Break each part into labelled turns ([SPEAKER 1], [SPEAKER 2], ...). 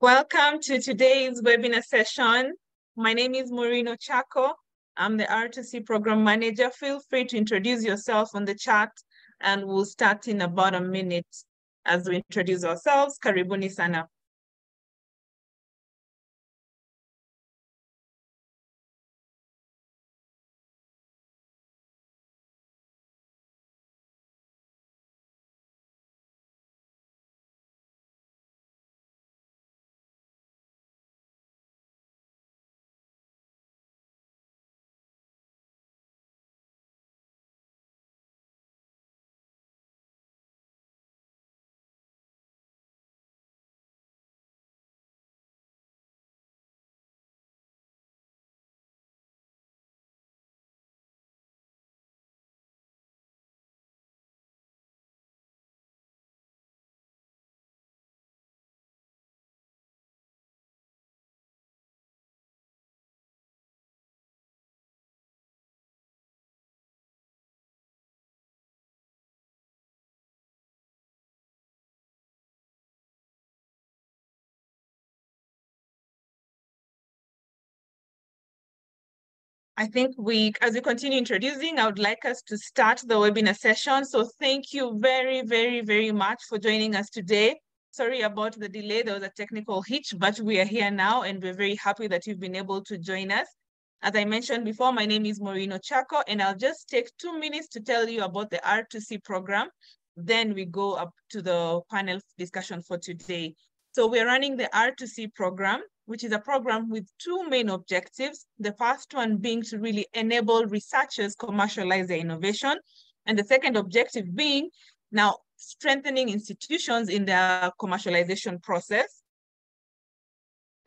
[SPEAKER 1] Welcome to today's webinar session. My name is Maureen Ochako. I'm the R2C program manager. Feel free to introduce yourself on the chat and we'll start in about a minute as we introduce ourselves. Karibuni sana. I think we, as we continue introducing, I would like us to start the webinar session. So thank you very, very, very much for joining us today. Sorry about the delay, there was a technical hitch, but we are here now and we're very happy that you've been able to join us. As I mentioned before, my name is Maureen Ochako, and I'll just take two minutes to tell you about the R2C program. Then we go up to the panel discussion for today. So we're running the R2C program which is a program with two main objectives. The first one being to really enable researchers commercialize their innovation. And the second objective being now strengthening institutions in their commercialization process.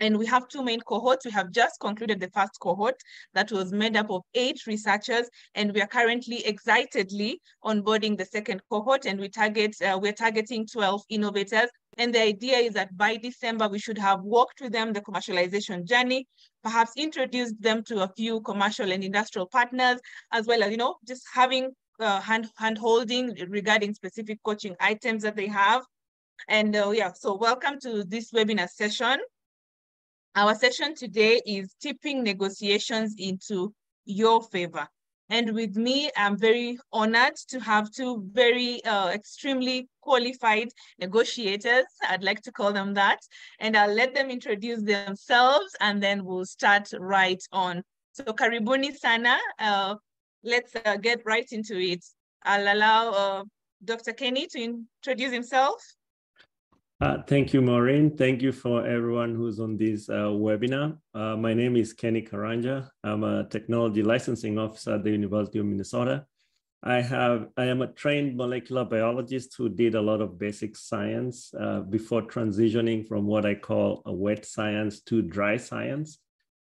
[SPEAKER 1] And we have two main cohorts. We have just concluded the first cohort that was made up of eight researchers, and we are currently excitedly onboarding the second cohort, and we target uh, we're targeting 12 innovators. And the idea is that by December, we should have walked with them the commercialization journey, perhaps introduced them to a few commercial and industrial partners, as well as, you know, just having uh, hand, hand holding regarding specific coaching items that they have. And uh, yeah, so welcome to this webinar session. Our session today is tipping negotiations into your favor. And with me, I'm very honored to have two very uh, extremely qualified negotiators. I'd like to call them that. And I'll let them introduce themselves and then we'll start right on. So Karibuni Sana, uh, let's uh, get right into it. I'll allow uh, Dr. Kenny to introduce himself.
[SPEAKER 2] Uh, thank you, Maureen. Thank you for everyone who's on this uh, webinar. Uh, my name is Kenny Karanja. I'm a technology licensing officer at the University of Minnesota. I have I am a trained molecular biologist who did a lot of basic science uh, before transitioning from what I call a wet science to dry science.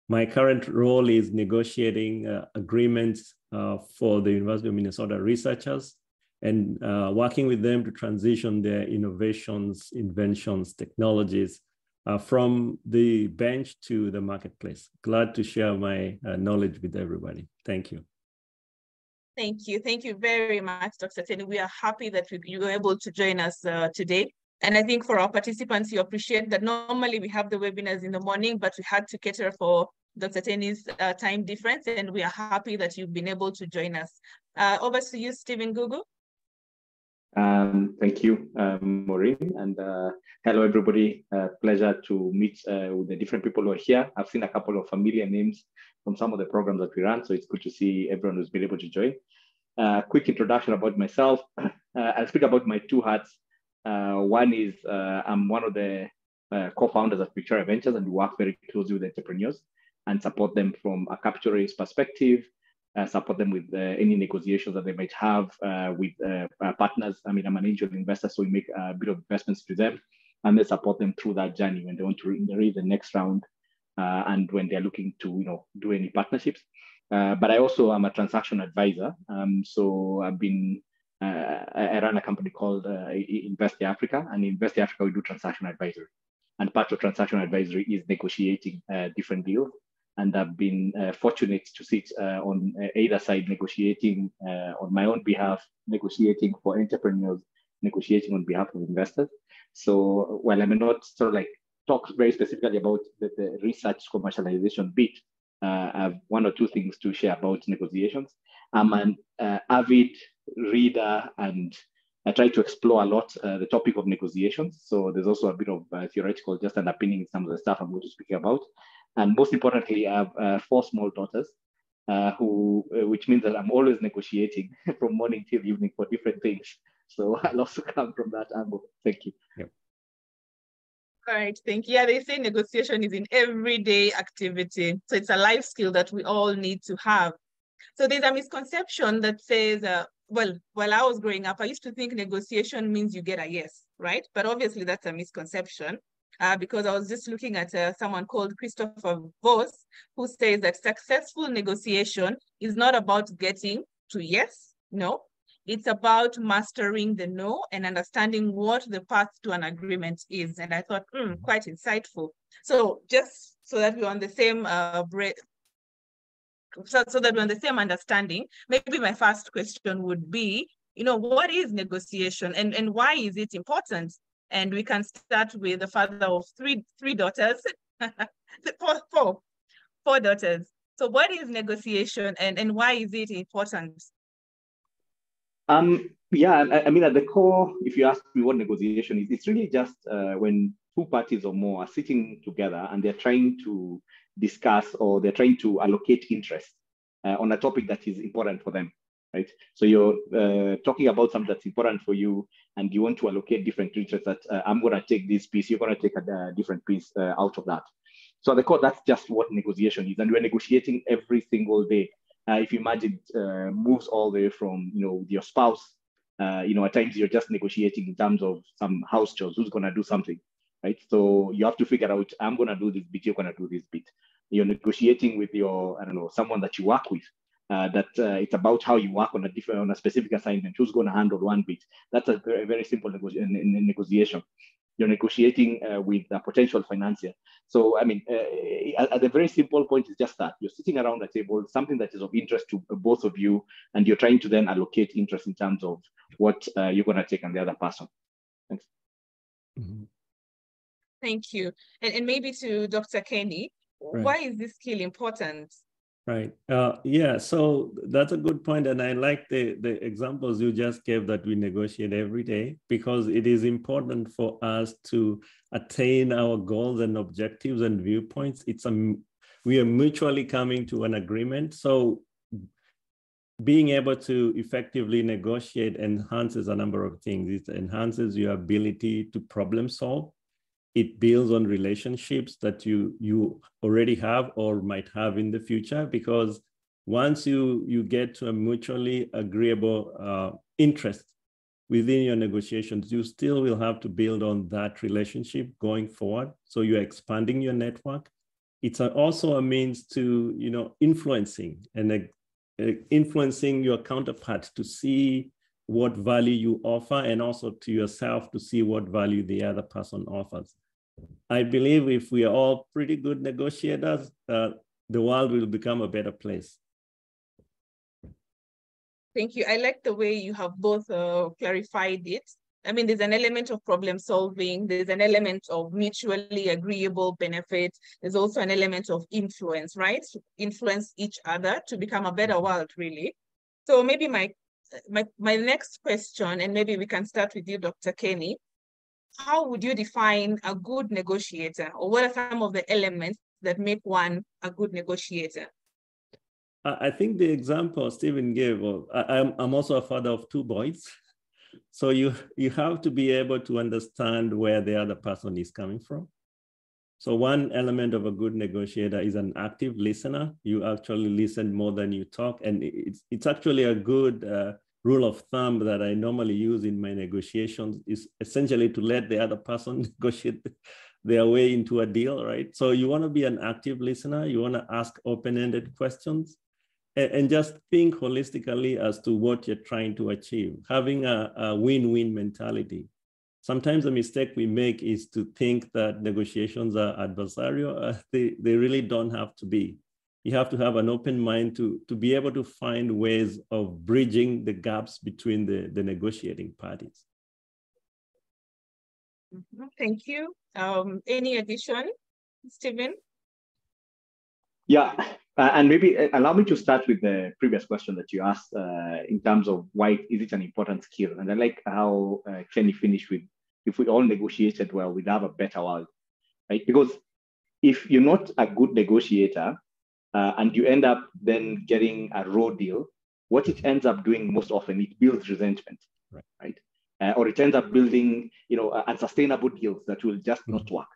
[SPEAKER 2] My current role is negotiating uh, agreements uh, for the University of Minnesota researchers and uh, working with them to transition their innovations, inventions, technologies uh, from the bench to the marketplace. Glad to share my uh, knowledge with everybody. Thank you.
[SPEAKER 1] Thank you. Thank you very much, Dr. Kenny. We are happy that you were able to join us uh, today. And I think for our participants, you appreciate that normally we have the webinars in the morning, but we had to cater for Dr. Kenny's uh, time difference, and we are happy that you've been able to join us. Uh, over to you, Stephen Gugu.
[SPEAKER 3] Um, thank you, um, Maureen, and uh, hello everybody. Uh, pleasure to meet uh, with the different people who are here. I've seen a couple of familiar names from some of the programs that we run, so it's good to see everyone who's been able to join. Uh, quick introduction about myself. Uh, I'll speak about my two hats. Uh, one is I'm one of the co-founders of Viktoria Ventures, and we work very closely with entrepreneurs and support them from a capital perspective, support them with uh, any negotiations that they might have uh, with partners. I mean, I'm an angel investor, so we make a bit of investments to them and then support them through that journey when they want to raise the next round and when they're looking to, you know, do any partnerships. but I also am a transaction advisor. Um, so I've been uh, I run a company called uh, Invest Africa, and Invest Africa we do transaction advisory. And part of transaction advisory is negotiating uh, different deals and I've been uh, fortunate to sit uh, on uh, either side negotiating uh, on my own behalf, negotiating for entrepreneurs, negotiating on behalf of investors. So while I may not sort of like talk very specifically about the, the research commercialization bit, uh, I have one or two things to share about negotiations. I'm an avid reader and I try to explore a lot uh, the topic of negotiations. So there's also a bit of uh, theoretical just underpinning some of the stuff I'm going to speak about. And most importantly, I have uh, four small daughters, uh, who, uh, which means that I'm always negotiating from morning till evening for different things. So I'll also come from that angle. Thank you.
[SPEAKER 2] Yep.
[SPEAKER 1] All right, thank you. Yeah, they say negotiation is an everyday activity. So it's a life skill that we all need to have. So there's a misconception that says, uh, well, while I was growing up, I used to think negotiation means you get a yes, right? But obviously that's a misconception uh, because I was just looking at uh, someone called Christopher Voss, who says that successful negotiation is not about getting to yes, no, it's about mastering the no and understanding what the path to an agreement is. And I thought, mm, quite insightful. So just so that we're on the same uh, so, so that we're on the same understanding, maybe my first question would be, you know, what is negotiation and, and why is it important? And we can start with the father of three three daughters, four, four, four daughters. So what is negotiation and, and why is it important?
[SPEAKER 3] Um, yeah, I, I, mean, at the core, if you ask me what negotiation is, it's really just uh, when two parties or more are sitting together and they're trying to discuss or they're trying to allocate interest uh, on a topic that is important for them, right? So you're uh, talking about something that's important for you and you want to allocate different interests that uh, I'm going to take this piece, you're going to take a, a different piece uh, out of that. So at the core, that's just what negotiation is. And we're negotiating every single day uh, if you imagine uh, moves all the way from you know your spouse uh, you know at times you're just negotiating in terms of some house chores who's going to do something right so you have to figure out i'm going to do this bit you're going to do this bit you're negotiating with your i don't know someone that you work with uh, that uh, it's about how you work on a different on a specific assignment who's going to handle one bit that's a very, very simple negotiation you're negotiating uh, with a potential financier. So, I mean, uh, at, at the very simple point is just that you're sitting around a table, something that is of interest to both of you, and you're trying to then allocate interest in terms of what uh, you're going to take on the other person. Thanks.
[SPEAKER 1] Mm -hmm. Thank you. And, and maybe to Dr. Kenny, right. why is this skill important?
[SPEAKER 2] Right. Uh, yeah. So that's a good point, and I like the the examples you just gave that we negotiate every day because it is important for us to attain our goals and objectives and viewpoints. It's a we are mutually coming to an agreement. So being able to effectively negotiate enhances a number of things. It enhances your ability to problem solve it builds on relationships that you you already have or might have in the future because once you you get to a mutually agreeable uh, interest within your negotiations you still will have to build on that relationship going forward. So you're expanding your network. It's also a means to you know influencing and uh, influencing your counterpart to see what value you offer and also to yourself to see what value the other person offers I believe if we are all pretty good negotiators, uh, the world will become a better place.
[SPEAKER 1] Thank you. I like the way you have both uh, clarified it. I mean, there's an element of problem solving. There's an element of mutually agreeable benefit. There's also an element of influence, right? Influence each other to become a better world, really. So maybe my my my next question, and maybe we can start with you, Dr. Kenny how would you define a good negotiator or what are some of the elements that make one a good negotiator?
[SPEAKER 2] I think the example Stephen gave, of, I, I'm also a father of two boys. So you, you have to be able to understand where the other person is coming from. So one element of a good negotiator is an active listener. You actually listen more than you talk. And it's, it's actually a good uh, rule of thumb that I normally use in my negotiations is essentially to let the other person negotiate their way into a deal, right? So you want to be an active listener, you want to ask open-ended questions, and, and, just think holistically as to what you're trying to achieve, having a, win-win mentality. Sometimes a mistake we make is to think that negotiations are adversarial. Uh, they, they really don't have to be you have to have an open mind to, to be able to find ways of bridging the gaps between the, the negotiating parties.
[SPEAKER 1] Mm-hmm. Thank you. Um, any addition, Stephen?
[SPEAKER 3] Yeah, uh, and maybe uh, allow me to start with the previous question that you asked uh, in terms of why is it an important skill? And I like how uh, Kenny finished with, if we all negotiated well, we'd have a better world, right? Because if you're not a good negotiator uh, and you end up then getting a raw deal, what it ends up doing most often, it builds resentment, right? right? Uh, or it ends up building, you know, unsustainable deals that will just not mm-hmm. work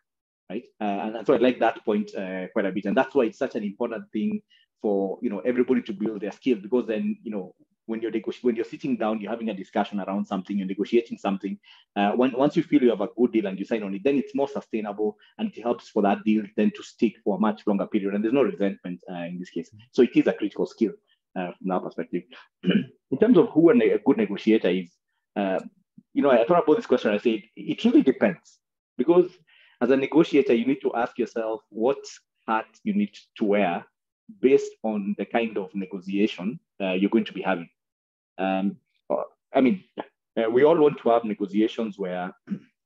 [SPEAKER 3] right? Uh, and, and, so I like that point uh, quite a bit, and that's why it's such an important thing for you know everybody to build their skills because then you know when you're when you're sitting down, you're having a discussion around something, you're negotiating something. Uh, when once you feel you have a good deal and you sign on it, then it's more sustainable and it helps for that deal then to stick for a much longer period. And there's no resentment uh, in this case, so it is a critical skill uh, from that perspective. in terms of who a, a good negotiator is, uh, you know, I thought about this question. I said it really depends because as a negotiator, you need to ask yourself what hat you need to wear based on the kind of negotiation uh, you're going to be having. Um, uh, I mean, uh, we all want to have negotiations where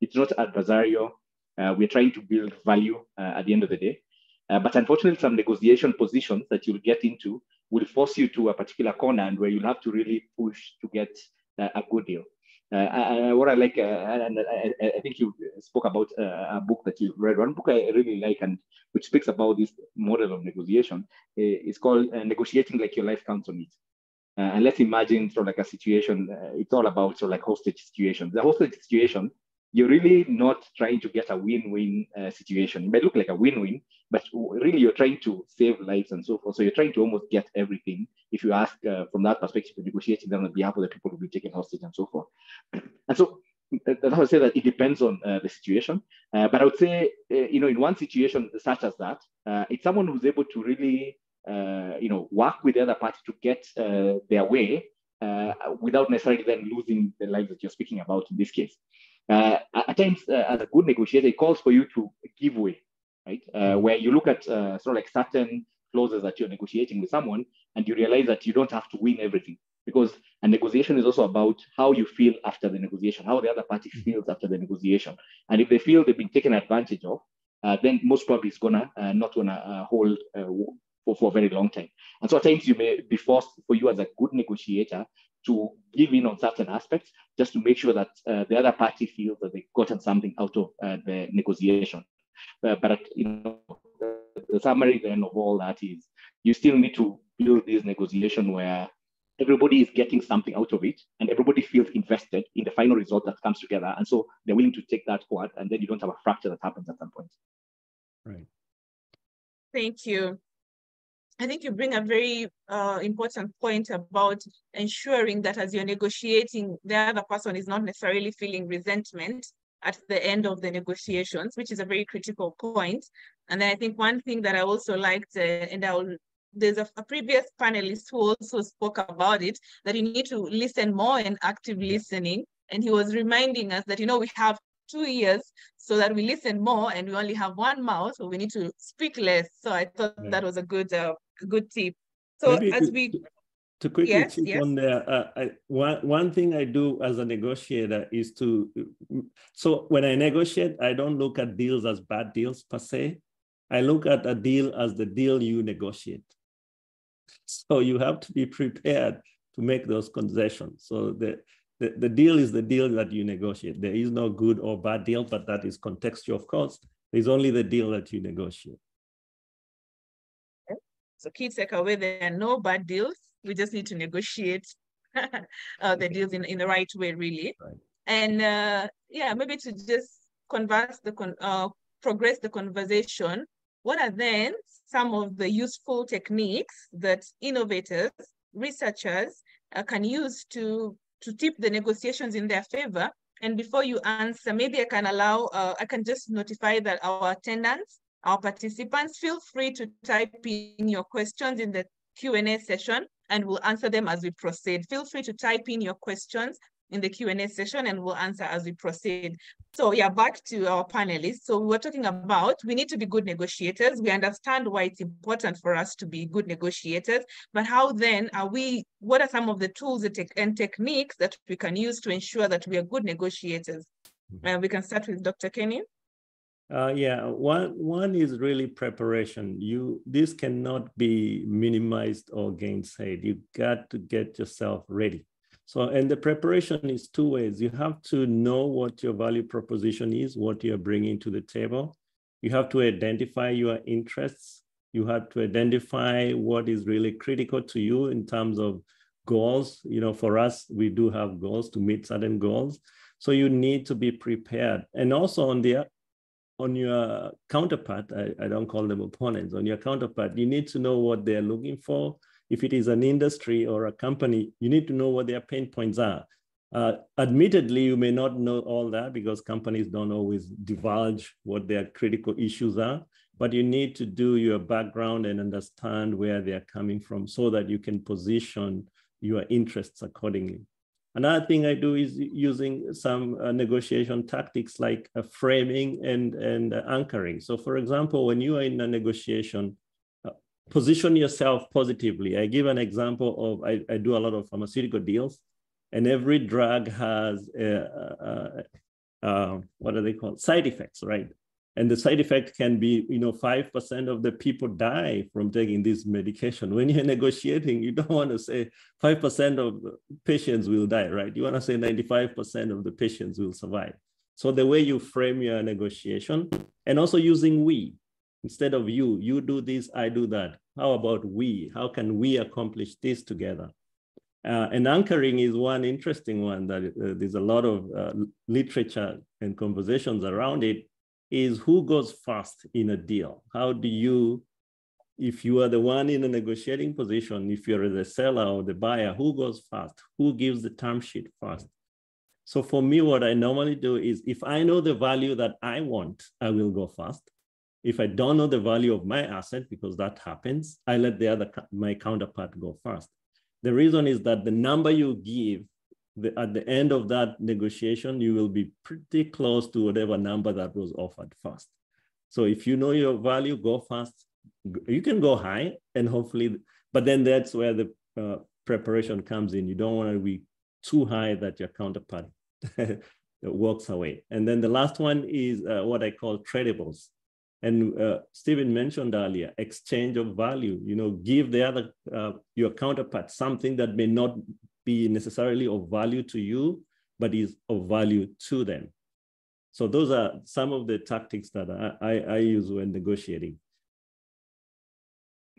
[SPEAKER 3] it's not adversarial. Uh, we're trying to build value uh, at the end of the day. Uh, but unfortunately, some negotiation positions that you'll get into will force you to a particular corner and where you'll have to really push to get a good deal. Uh, what I like, uh, and I, I, think you spoke about uh, a book that you read. One book I really like, and which speaks about this model of negotiation, is called "Negotiating Like Your Life Counts on It." Uh, and let's imagine sort of like a situation. Uh, it's all about sort of like hostage situations. The hostage situation you're really not trying to get a win-win uh, situation. It might look like a win-win, but really you're trying to save lives and so forth. So you're trying to almost get everything. If you ask uh, from that perspective, negotiating them on behalf of the people who will be taken hostage and so forth. And so uh, how I say that it depends on uh, the situation. Uh, but I would say, uh, you know, in one situation such as that, it's someone who's able to really, you know, work with the other party to get their way without necessarily then losing the lives that you're speaking about in this case uh, at times, uh, as a good negotiator, it calls for you to give way, right? Uh, mm-hmm. where you look at uh, sort of like certain clauses that you're negotiating with someone, and you realize that you don't have to win everything because a negotiation is also about how you feel after the negotiation, how the other party mm-hmm. feels after the negotiation, and if they feel they've been taken advantage of, uh, then most probably it's gonna uh, not gonna hold for, for a very long time. And so at times you may be forced for you as a good negotiator to give in on certain aspects just to make sure that uh, the other party feels that they've gotten something out of uh, the negotiation. Uh, but you know, the, the summary then of all that is you still need to build this negotiation where everybody is getting something out of it and everybody feels invested in the final result that comes together. And so they're willing to take that forward and then you don't have a fracture that happens at some point.
[SPEAKER 2] Right.
[SPEAKER 1] Thank you. I think you bring a very uh, important point about ensuring that as you're negotiating, the other person is not necessarily feeling resentment at the end of the negotiations, which is a very critical point. And then I think one thing that I also liked, uh, and I'll there's a, a, previous panelist who also spoke about it, that you need to listen more and active listening. And he was reminding us that, you know, we have two years so that we listen more and we only have one mouth, so we need to speak less. So I thought yeah. that was a good uh, good tip. So Maybe as we
[SPEAKER 2] to quickly yes, chip yes. on there, uh, I, one one thing I do as a negotiator is to so when I negotiate, I don't look at deals as bad deals per se. I look at a deal as the deal you negotiate. So you have to be prepared to make those concessions. So the the, the deal is the deal that you negotiate. There is no good or bad deal, but that is contextual, of course. There's only the deal that you negotiate.
[SPEAKER 1] So key takeaway, there are no bad deals. We just need to negotiate uh, the deals in, in the right way, really. Right. And uh, yeah, maybe to just converse the con uh, progress the conversation. What are then some of the useful techniques that innovators, researchers uh, can use to to tip the negotiations in their favor? And before you answer, maybe I can allow, uh, I can just notify that our attendants our participants, feel free to type in your questions in the Q&A session and we'll answer them as we proceed. Feel free to type in your questions in the Q&A session and we'll answer as we proceed. So yeah, back to our panelists. So we were talking about, we need to be good negotiators. We understand why it's important for us to be good negotiators, but how then are we, what are some of the tools and techniques that we can use to ensure that we are good negotiators? Uh, we can start with Dr. Kenny.
[SPEAKER 2] Uh, yeah, one one is really preparation. You this cannot be minimized or gainsaid. You got to get yourself ready. So, and the preparation is two ways. You have to know what your value proposition is, what you're bringing to the table. You have to identify your interests. You have to identify what is really critical to you in terms of goals. You know, for us, we do have goals to meet certain goals. So you need to be prepared. And also on the on your counterpart, I, I don't call them opponents, on your counterpart, you need to know what they're looking for. If it is an industry or a company, you need to know what their pain points are. Uh, admittedly, you may not know all that because companies don't always divulge what their critical issues are, but you need to do your background and understand where they're coming from so that you can position your interests accordingly. Another thing I do is using some uh, negotiation tactics like uh, framing and, and uh, anchoring. So for example, when you are in a negotiation, position yourself positively. I give an example of, I, I, do a lot of pharmaceutical deals and every drug has, a, a, a, what are they called? Side effects, right? and the side effect can be you know 5% of the people die from taking this medication when you're negotiating you don't want to say 5% of patients will die right you want to say 95% of the patients will survive so the way you frame your negotiation and also using we instead of you you do this i do that how about we how can we accomplish this together uh, and anchoring is one interesting one that uh, there's a lot of uh, literature and conversations around it is who goes first in a deal? How do you, if you are the one in a negotiating position, if you're the seller or the buyer, who goes first? Who gives the term sheet first? So for me, what I normally do is if I know the value that I want, I will go first. If I don't know the value of my asset, because that happens, I let the other, my counterpart go first. The reason is that the number you give the, at the end of that negotiation, you will be pretty close to whatever number that was offered first. So if you know your value, go fast. You can go high and hopefully, but then that's where the uh, preparation comes in. You don't want to be too high that your counterpart walks away. And then the last one is uh, what I call tradables. And uh, Stephen mentioned earlier, exchange of value. You know, give the other uh, your counterpart something that may not be necessarily of value to you, but is of value to them. So those are some of the tactics that I, I, I use when negotiating.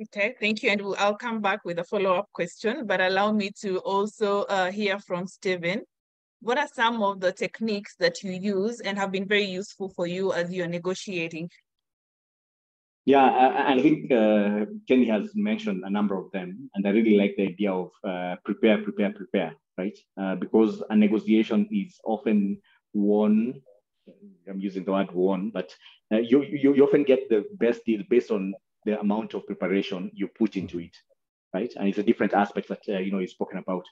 [SPEAKER 1] Okay, thank you. And we'll, I'll come back with a follow-up question, but allow me to also uh, hear from Stephen. What are some of the techniques that you use and have been very useful for you as you're negotiating?
[SPEAKER 3] Yeah, I, I think uh, Kenny has mentioned a number of them, and I really like the idea of uh, prepare, prepare, prepare, right? Uh, because a negotiation is often won. I'm using the word won, but uh, you, you, you often get the best deal based on the amount of preparation you put into it, right? And it's a different aspect that uh, you know you've spoken about.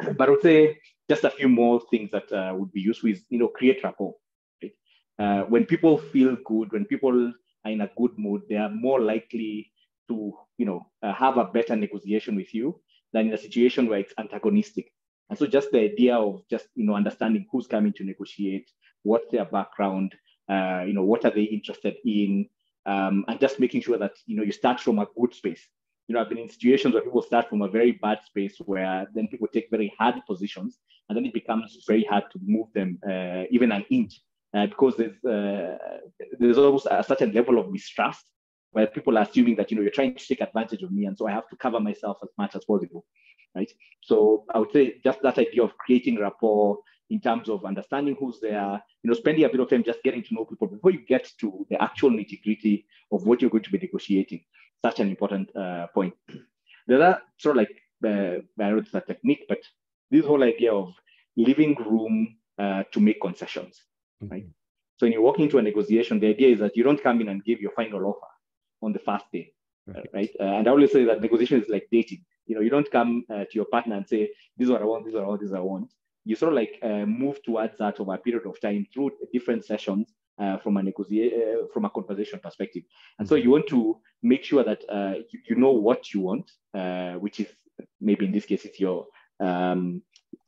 [SPEAKER 3] But I would say just a few more things that uh, would be useful is you know create rapport. Right? when people feel good, when people are in a good mood, they are more likely to, you know, uh, have a better negotiation with you than in a situation where it's antagonistic. And so just the idea of just, you know, understanding who's coming to negotiate, what's their background, uh, you know, what are they interested in, um, and just making sure that, you know, you start from a good space. You know, I've been in situations where people start from a very bad space where then people take very hard positions and then it becomes very hard to move them uh, even an inch uh, because there's uh, there's almost a certain level of mistrust where people are assuming that you know you're trying to take advantage of me, and so I have to cover myself as much as possible, right? So I would say just that idea of creating rapport in terms of understanding who's there, you know, spending a bit of time just getting to know people before you get to the actual nitty gritty of what you're going to be negotiating. Such an important uh, point. There are sort of like uh, I know it's a technique, but this whole idea of leaving room uh, to make concessions. Right? So when you walk into a negotiation, the idea is that you don't come in and give your final offer on the first day, right? right? Uh, and I always say that negotiation is like dating. You know, you don't come uh, to your partner and say, "This is what I want. This is what I want. This is what I want." You sort of like uh, move towards that over a period of time through different sessions uh, from a negotiation, uh, from a conversation perspective. And so you want to make sure that uh, you, you, know what you want, uh, which is maybe in this case it's your, um,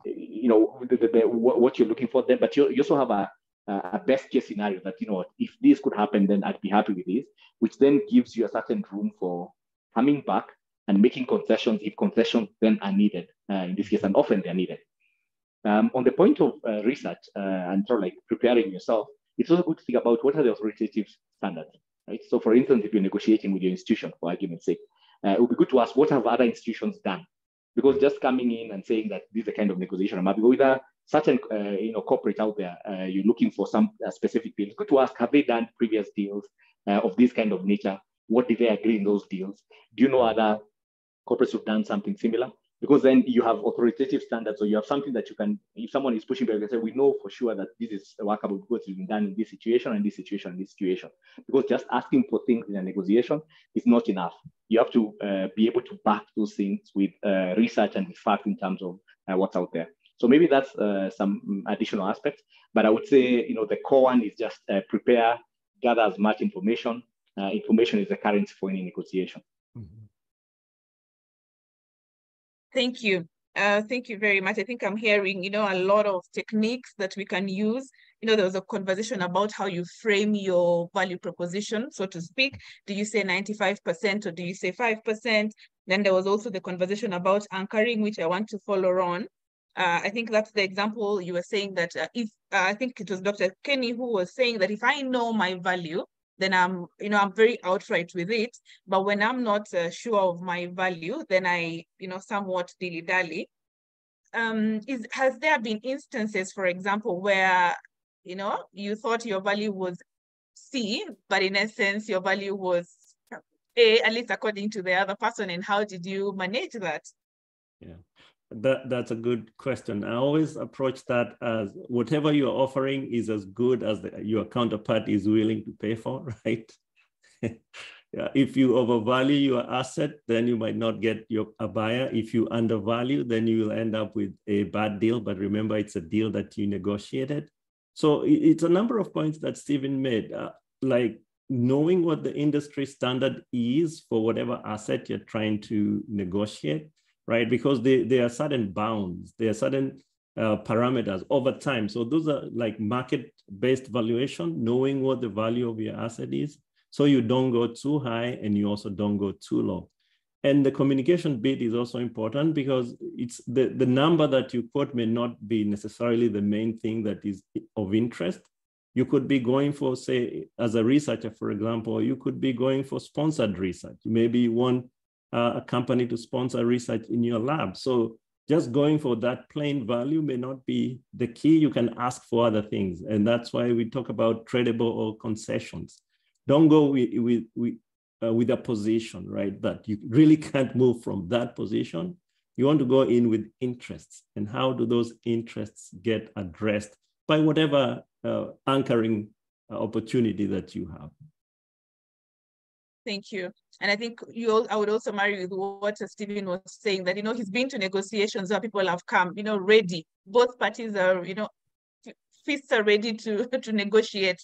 [SPEAKER 3] you know, the, the, the, what you're looking for. Then, but you, you also have a uh, a best case scenario that, you know, if this could happen, then I'd be happy with this, which then gives you a certain room for coming back and making concessions if concessions then are needed uh, in this case, and often they're needed. Um, on the point of uh, research uh, and sort of like preparing yourself, it's also good to think about what are the authoritative standards, right? So for instance, if you're negotiating with your institution, for argument's sake, uh, it would be good to ask what have other institutions done? Because just coming in and saying that this is a kind of negotiation, I'm happy with a certain uh, you know corporate out there, uh, you're looking for some uh, specific deal. It's good to ask, have they done previous deals of this kind of nature? What did they agree in those deals? Do you know other corporates who've done something similar? because then you have authoritative standards or you have something that you can if someone is pushing back and say we know for sure that this is workable because it's been done in this situation and this situation and this situation because just asking for things in a negotiation is not enough you have to uh, be able to back those things with uh, research and with facts in terms of uh, what's out there so maybe that's uh, some additional aspects but i would say you know the core one is just uh, prepare gather as much information uh, information is the currency for any negotiation mm-hmm.
[SPEAKER 1] Thank you. Uh, thank you very much. I think I'm hearing, you know, a lot of techniques that we can use. You know, there was a conversation about how you frame your value proposition, so to speak. Do you say 95% or do you say 5%? Then there was also the conversation about anchoring, which I want to follow on. Uh, I think that's the example you were saying that uh, if, uh, I think it was Dr. Kenny who was saying that if I know my value, then I'm, you know, I'm very outright with it. But when I'm not uh, sure of my value, then I, you know, somewhat dilly dally. Um, is has there been instances, for example, where you know you thought your value was C, but in essence your value was A, at least according to the other person, and how did you manage that?
[SPEAKER 2] Yeah that that's a good question. I always approach that as whatever you're offering is as good as the, your counterpart is willing to pay for, right? yeah, if you overvalue your asset, then you might not get your a buyer. If you undervalue, then you will end up with a bad deal. But remember, it's a deal that you negotiated. So it's a number of points that Stephen made, uh, like knowing what the industry standard is for whatever asset you're trying to negotiate right? Because they, there are certain bounds, there are certain uh, parameters over time. So those are like market-based valuation, knowing what the value of your asset is. So you don't go too high and you also don't go too low. And the communication bit is also important because it's the, the number that you quote may not be necessarily the main thing that is of interest. You could be going for, say, as a researcher, for example, you could be going for sponsored research. Maybe you want uh, a company to sponsor research in your lab. So just going for that plain value may not be the key. You can ask for other things. And that's why we talk about tradable or concessions. Don't go with, with, with, uh, with a position, right? That you really can't move from that position. You want to go in with interests. And how do those interests get addressed by whatever uh, anchoring uh, opportunity that you have?
[SPEAKER 1] Thank you. And I think you, I would also marry with what Stephen was saying that, you know, he's been to negotiations where people have come, you know, ready. Both parties are, you know, fists are ready to, to negotiate.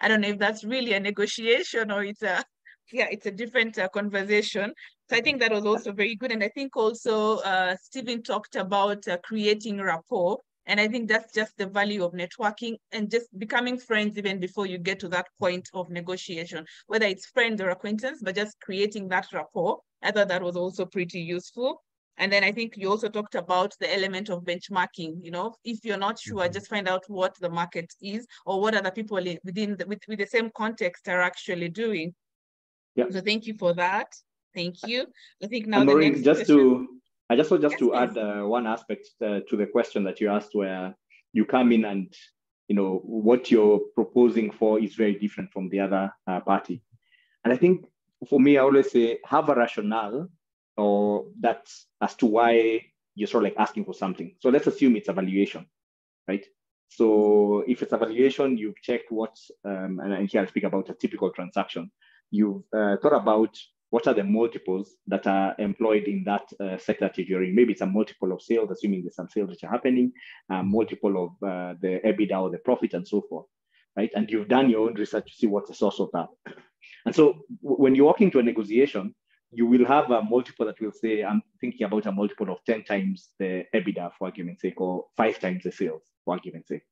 [SPEAKER 1] I don't know if that's really a negotiation or it's a, yeah, it's a different uh, conversation. So I think that was also very good. And I think also uh, Stephen talked about uh, creating rapport and I think that's just the value of networking and just becoming friends even before you get to that point of negotiation, whether it's friends or acquaintance, but just creating that rapport. I thought that was also pretty useful. And then I think you also talked about the element of benchmarking. You know, if you're not sure, mm-hmm. just find out what the market is or what other people within the, with, with the same context are actually doing. Yeah. So thank you for that. Thank you. I think now
[SPEAKER 3] the next just question... to I just want just yes, to add uh, one aspect uh, to the question that you asked, where you come in and you know what you're proposing for is very different from the other uh, party, and I think for me, I always say have a rationale or that as to why you're sort of like asking for something. So let's assume it's a valuation, right? So if it's a valuation, you've checked what, um, and here I'll speak about a typical transaction. You've uh, thought about what are the multiples that are employed in that uh, sector that you're in? Maybe it's a multiple of sales, assuming there's some sales which are happening, a multiple of uh, the EBITDA or the profit and so forth, right? And you've done your own research to see what's the source of that. And so when you walk into a negotiation, you will have a multiple that will say, I'm thinking about a multiple of 10 times the EBITDA for argument's sake, or five times the sales for argument's sake.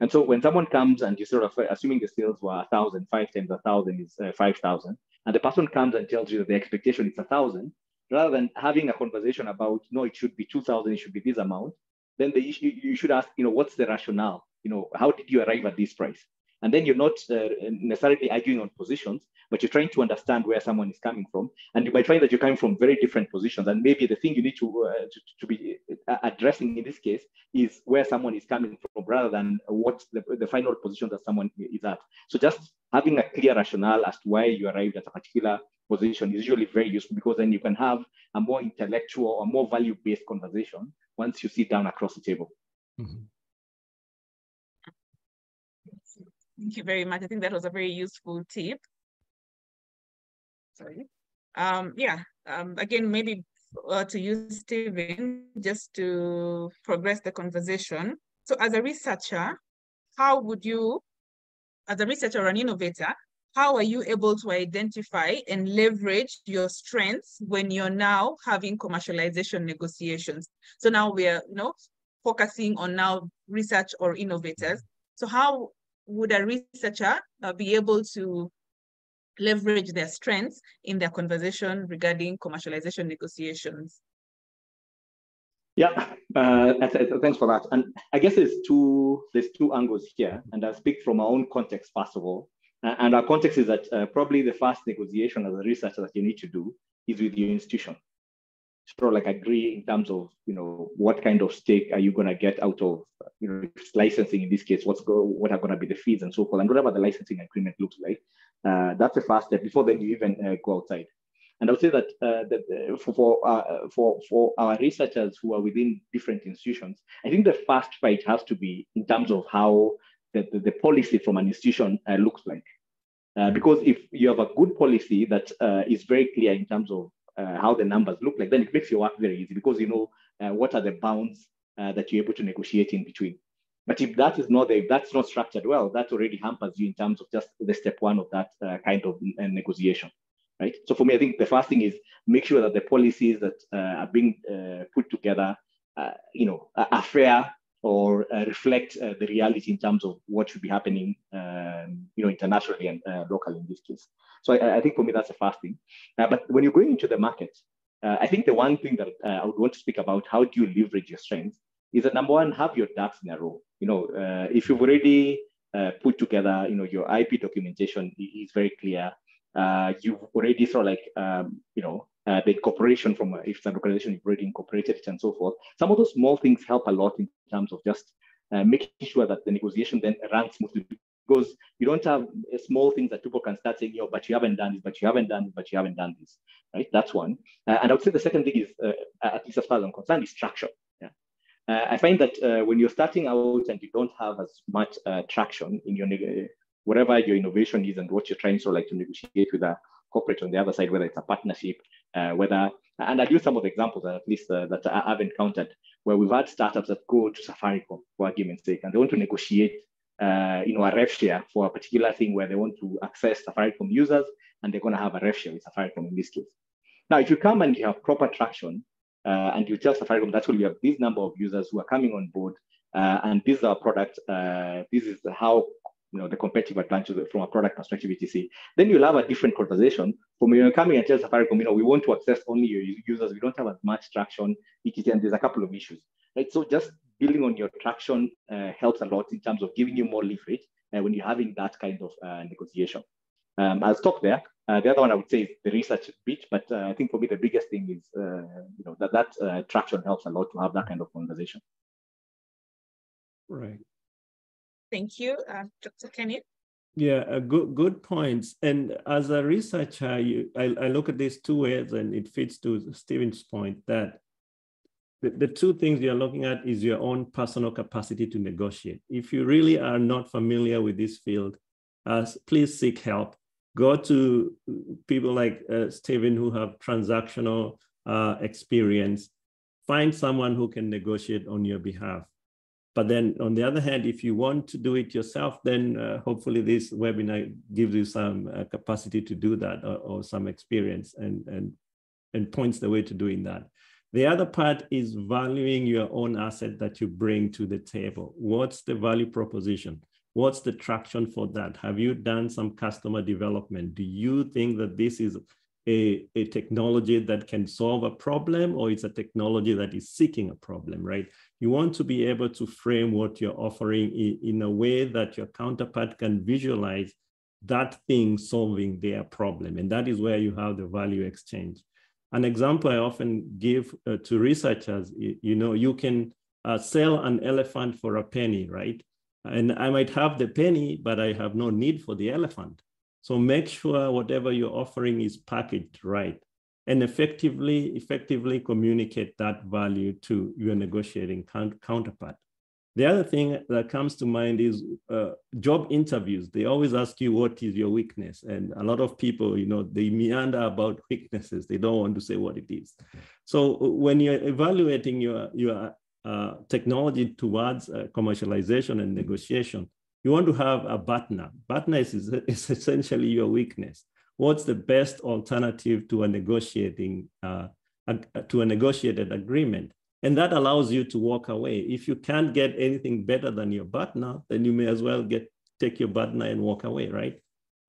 [SPEAKER 3] And so when someone comes and you sort of, assuming the sales were a thousand, five times a thousand is uh, 5,000, and the person comes and tells you that the expectation is a thousand, rather than having a conversation about, no, it should be 2,000, it should be this amount, then the issue, you should ask, you know, what's the rationale? You know, how did you arrive at this price? And then you're not uh, necessarily arguing on positions, but you're trying to understand where someone is coming from. And you might find that you're coming from very different positions. And maybe the thing you need to, uh, to, to, be uh, addressing in this case is where someone is coming from rather than what the, the final position that someone is at. So just having a clear rationale as to why you arrived at a particular position is usually very useful because then you can have a more intellectual or more value-based conversation once you sit down across the table. Mm
[SPEAKER 1] Thank you very much. I think that was a very useful tip. Sorry. Um, yeah, um, again, maybe uh, to use Stephen, just to progress the conversation. So as a researcher, how would you, as a researcher or an innovator, how are you able to identify and leverage your strengths when you're now having commercialization negotiations? So now we're, you know, focusing on now research or innovators. So how would a researcher uh, be able to leverage their strengths in their conversation regarding commercialization negotiations?
[SPEAKER 3] Yeah, uh, thanks for that. And I guess there's two there's two angles here, and I'll speak from our own context first of all. And our context is that uh, probably the first negotiation as a researcher that you need to do is with your institution sort of like agree in terms of you know what kind of stake are you going to get out of you know licensing in this case what's go what are going to be the fees and so forth and whatever the licensing agreement looks like uh, that's the first step before then you even uh, go outside and I would say that, uh, that uh, for for, uh, for for our researchers who are within different institutions, I think the first fight has to be in terms of how the, the, the policy from an institution uh, looks like. because if you have a good policy that is very clear in terms of uh, how the numbers look like, then it makes your work very easy because you know uh, what are the bounds uh, that you're able to negotiate in between. But if that is not if that's not structured well, that already hampers you in terms of just the step one of that uh, kind of uh, negotiation, right? So for me, I think the first thing is make sure that the policies that are being put together, you know, are fair or reflect the reality in terms of what should be happening, um, you know, internationally and locally in this case. So I, I, think for me, that's the first thing. Uh, but when you're going into the market, uh, I think the one thing that uh, I would want to speak about, how do you leverage your strengths, is that number one, have your ducks in a row. You know, uh, if you've already uh, put together, you know, your IP documentation is very clear. Uh, you've already sort of like, um, you know, the incorporation from if it's an organization, you've already incorporated and so forth. Some of those small things help a lot in terms of just making sure that the negotiation then runs smoothly because you don't have small things that people can start saying, "Yo, but you haven't done this, but you haven't done this, but you haven't done this." Right? That's one. Uh, and I would say the second thing is, uh, at least as far as I'm concerned, is traction. Yeah. Uh, I find that uh, when you're starting out and you don't have as much uh, traction in your whatever your innovation is and what you're trying to like to negotiate with a corporate on the other side, whether it's a partnership, uh, whether and I'll use some of the examples at least that I've encountered where we've had startups that go to Safaricom for argument's sake, and they want to negotiate uh, you know, a rev share for a particular thing where they want to access Safaricom users and they're going to have a rev share with Safaricom in this case. Now, if you come and you have proper traction uh, and you tell Safaricom that's why you have this number of users who are coming on board uh, and this is our product, uh, this is how you know the competitive advantage from a product perspective, etc. Then you'll have a different conversation from when you're coming and tell Safaricom, you know, we want to access only your users, we don't have as much traction, etc. And there's a couple of issues, right? So just building on your traction uh, helps a lot in terms of giving you more leverage uh, when you're having that kind of uh, negotiation. Um, I'll stop there. Uh, the other one I would say is the research bit, but uh, I think for me the biggest thing is uh, you know that that traction helps a lot to have that kind of conversation.
[SPEAKER 2] Right.
[SPEAKER 1] Thank you, Dr. Kenny.
[SPEAKER 2] Yeah, uh, good good points. And as a researcher, you, I, I look at these two ways, and it fits to Stephen's point that the, the two things you're looking at is your own personal capacity to negotiate. If you really are not familiar with this field, uh, please seek help. Go to people like uh, Stephen who have transactional uh, experience. Find someone who can negotiate on your behalf. But then on the other hand, if you want to do it yourself, then uh, hopefully this webinar gives you some uh, capacity to do that or, or, some experience and, and, and points the way to doing that. The other part is valuing your own asset that you bring to the table. What's the value proposition? What's the traction for that? Have you done some customer development? Do you think that this is a, a technology that can solve a problem or it's a technology that is seeking a problem, right? You want to be able to frame what you're offering in, in a way that your counterpart can visualize that thing solving their problem. And that is where you have the value exchange. An example I often give uh, to researchers, you, you, know, you can uh, sell an elephant for a penny, right? And I might have the penny, but I have no need for the elephant. So make sure whatever you're offering is packaged right and effectively, effectively communicate that value to your negotiating counterpart. The other thing that comes to mind is uh, job interviews. They always ask you what is your weakness, and a lot of people, you know, they meander about weaknesses. They don't want to say what it is. So when you're evaluating your your uh, technology towards uh, commercialization and negotiation, you want to have a BATNA. BATNA is, is essentially your weakness. What's the best alternative to a negotiating uh, a, to a negotiated agreement? And that allows you to walk away. If you can't get anything better than your BATNA, then you may as well get take your BATNA and walk away, right?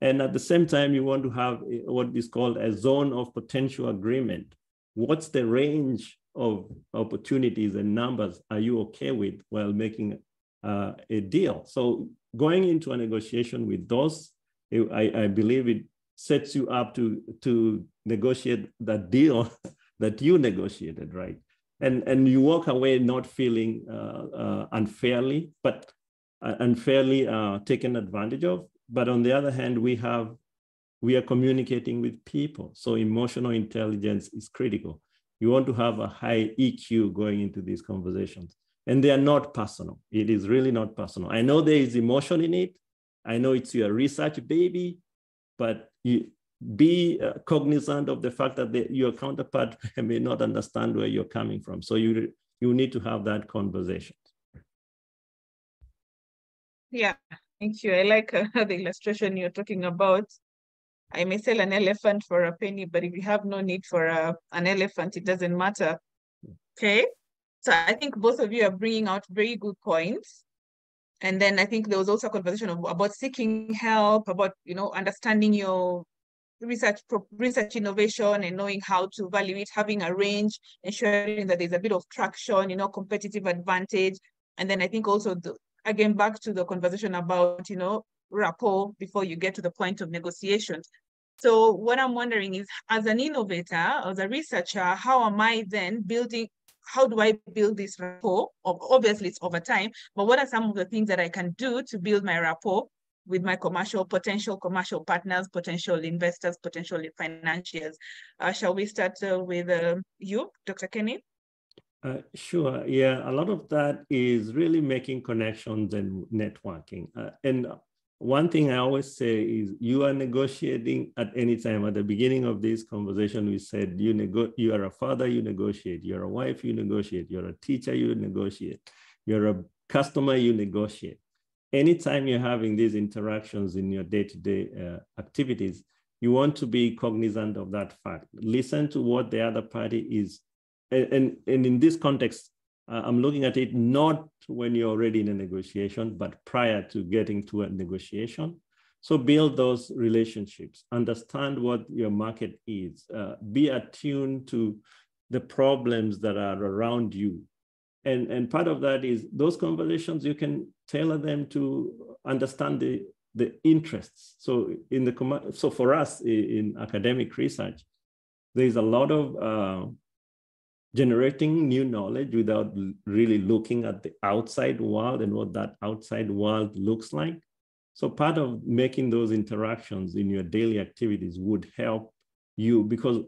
[SPEAKER 2] And at the same time, you want to have what is called a zone of potential agreement. What's the range of opportunities and numbers are you okay with while making uh, a deal? So going into a negotiation with those, I, I believe it sets you up to, to negotiate that deal that you negotiated, right? and and you walk away not feeling uh, uh, unfairly, but uh, unfairly uh, taken advantage of. But on the other hand, we have we are communicating with people, so emotional intelligence is critical. You want to have a high EQ going into these conversations, and they are not personal. It is really not personal. I know there is emotion in it. I know it's your research baby, but you, be uh, cognizant of the fact that the, your counterpart may not understand where you're coming from. So you, you need to have that conversation.
[SPEAKER 1] Yeah, thank you. I like uh, the illustration you're talking about. I may sell an elephant for a penny, but if you have no need for a, uh, an elephant, it doesn't matter. Okay. So I think both of you are bringing out very good points. And then I think there was also a conversation of, about seeking help, about, you know, understanding your research research innovation and knowing how to value it, having a range, ensuring that there's a bit of traction, you know, competitive advantage. And then I think also the, again back to the conversation about, you know, rapport before you get to the point of negotiations. So what I'm wondering is, as an innovator, as a researcher, how am I then building, how do I build this rapport? Obviously it's over time, but what are some of the things that I can do to build my rapport with my commercial, potential commercial partners, potential investors, potential financiers. Uh, shall we start uh, with uh, you, Dr. Kenny?
[SPEAKER 2] Uh, sure. Yeah, a lot of that is really making connections and networking. Uh, and one thing I always say is you are negotiating at any time. At the beginning of this conversation, we said you, you are a father, you negotiate. You're a wife, you negotiate. You're a teacher, you negotiate. You're a customer, you negotiate anytime you're having these interactions in your day-to-day uh, activities, you want to be cognizant of that fact. Listen to what the other party is. And, and, and in this context, uh, I'm looking at it not when you're already in a negotiation, but prior to getting to a negotiation. So build those relationships, understand what your market is, uh, be attuned to the problems that are around you. And and part of that is those conversations you can tailor them to understand the the interests. So in the so for us in academic research there's a lot of uh, generating new knowledge without really looking at the outside world and what that outside world looks like so part of making those interactions in your daily activities would help you because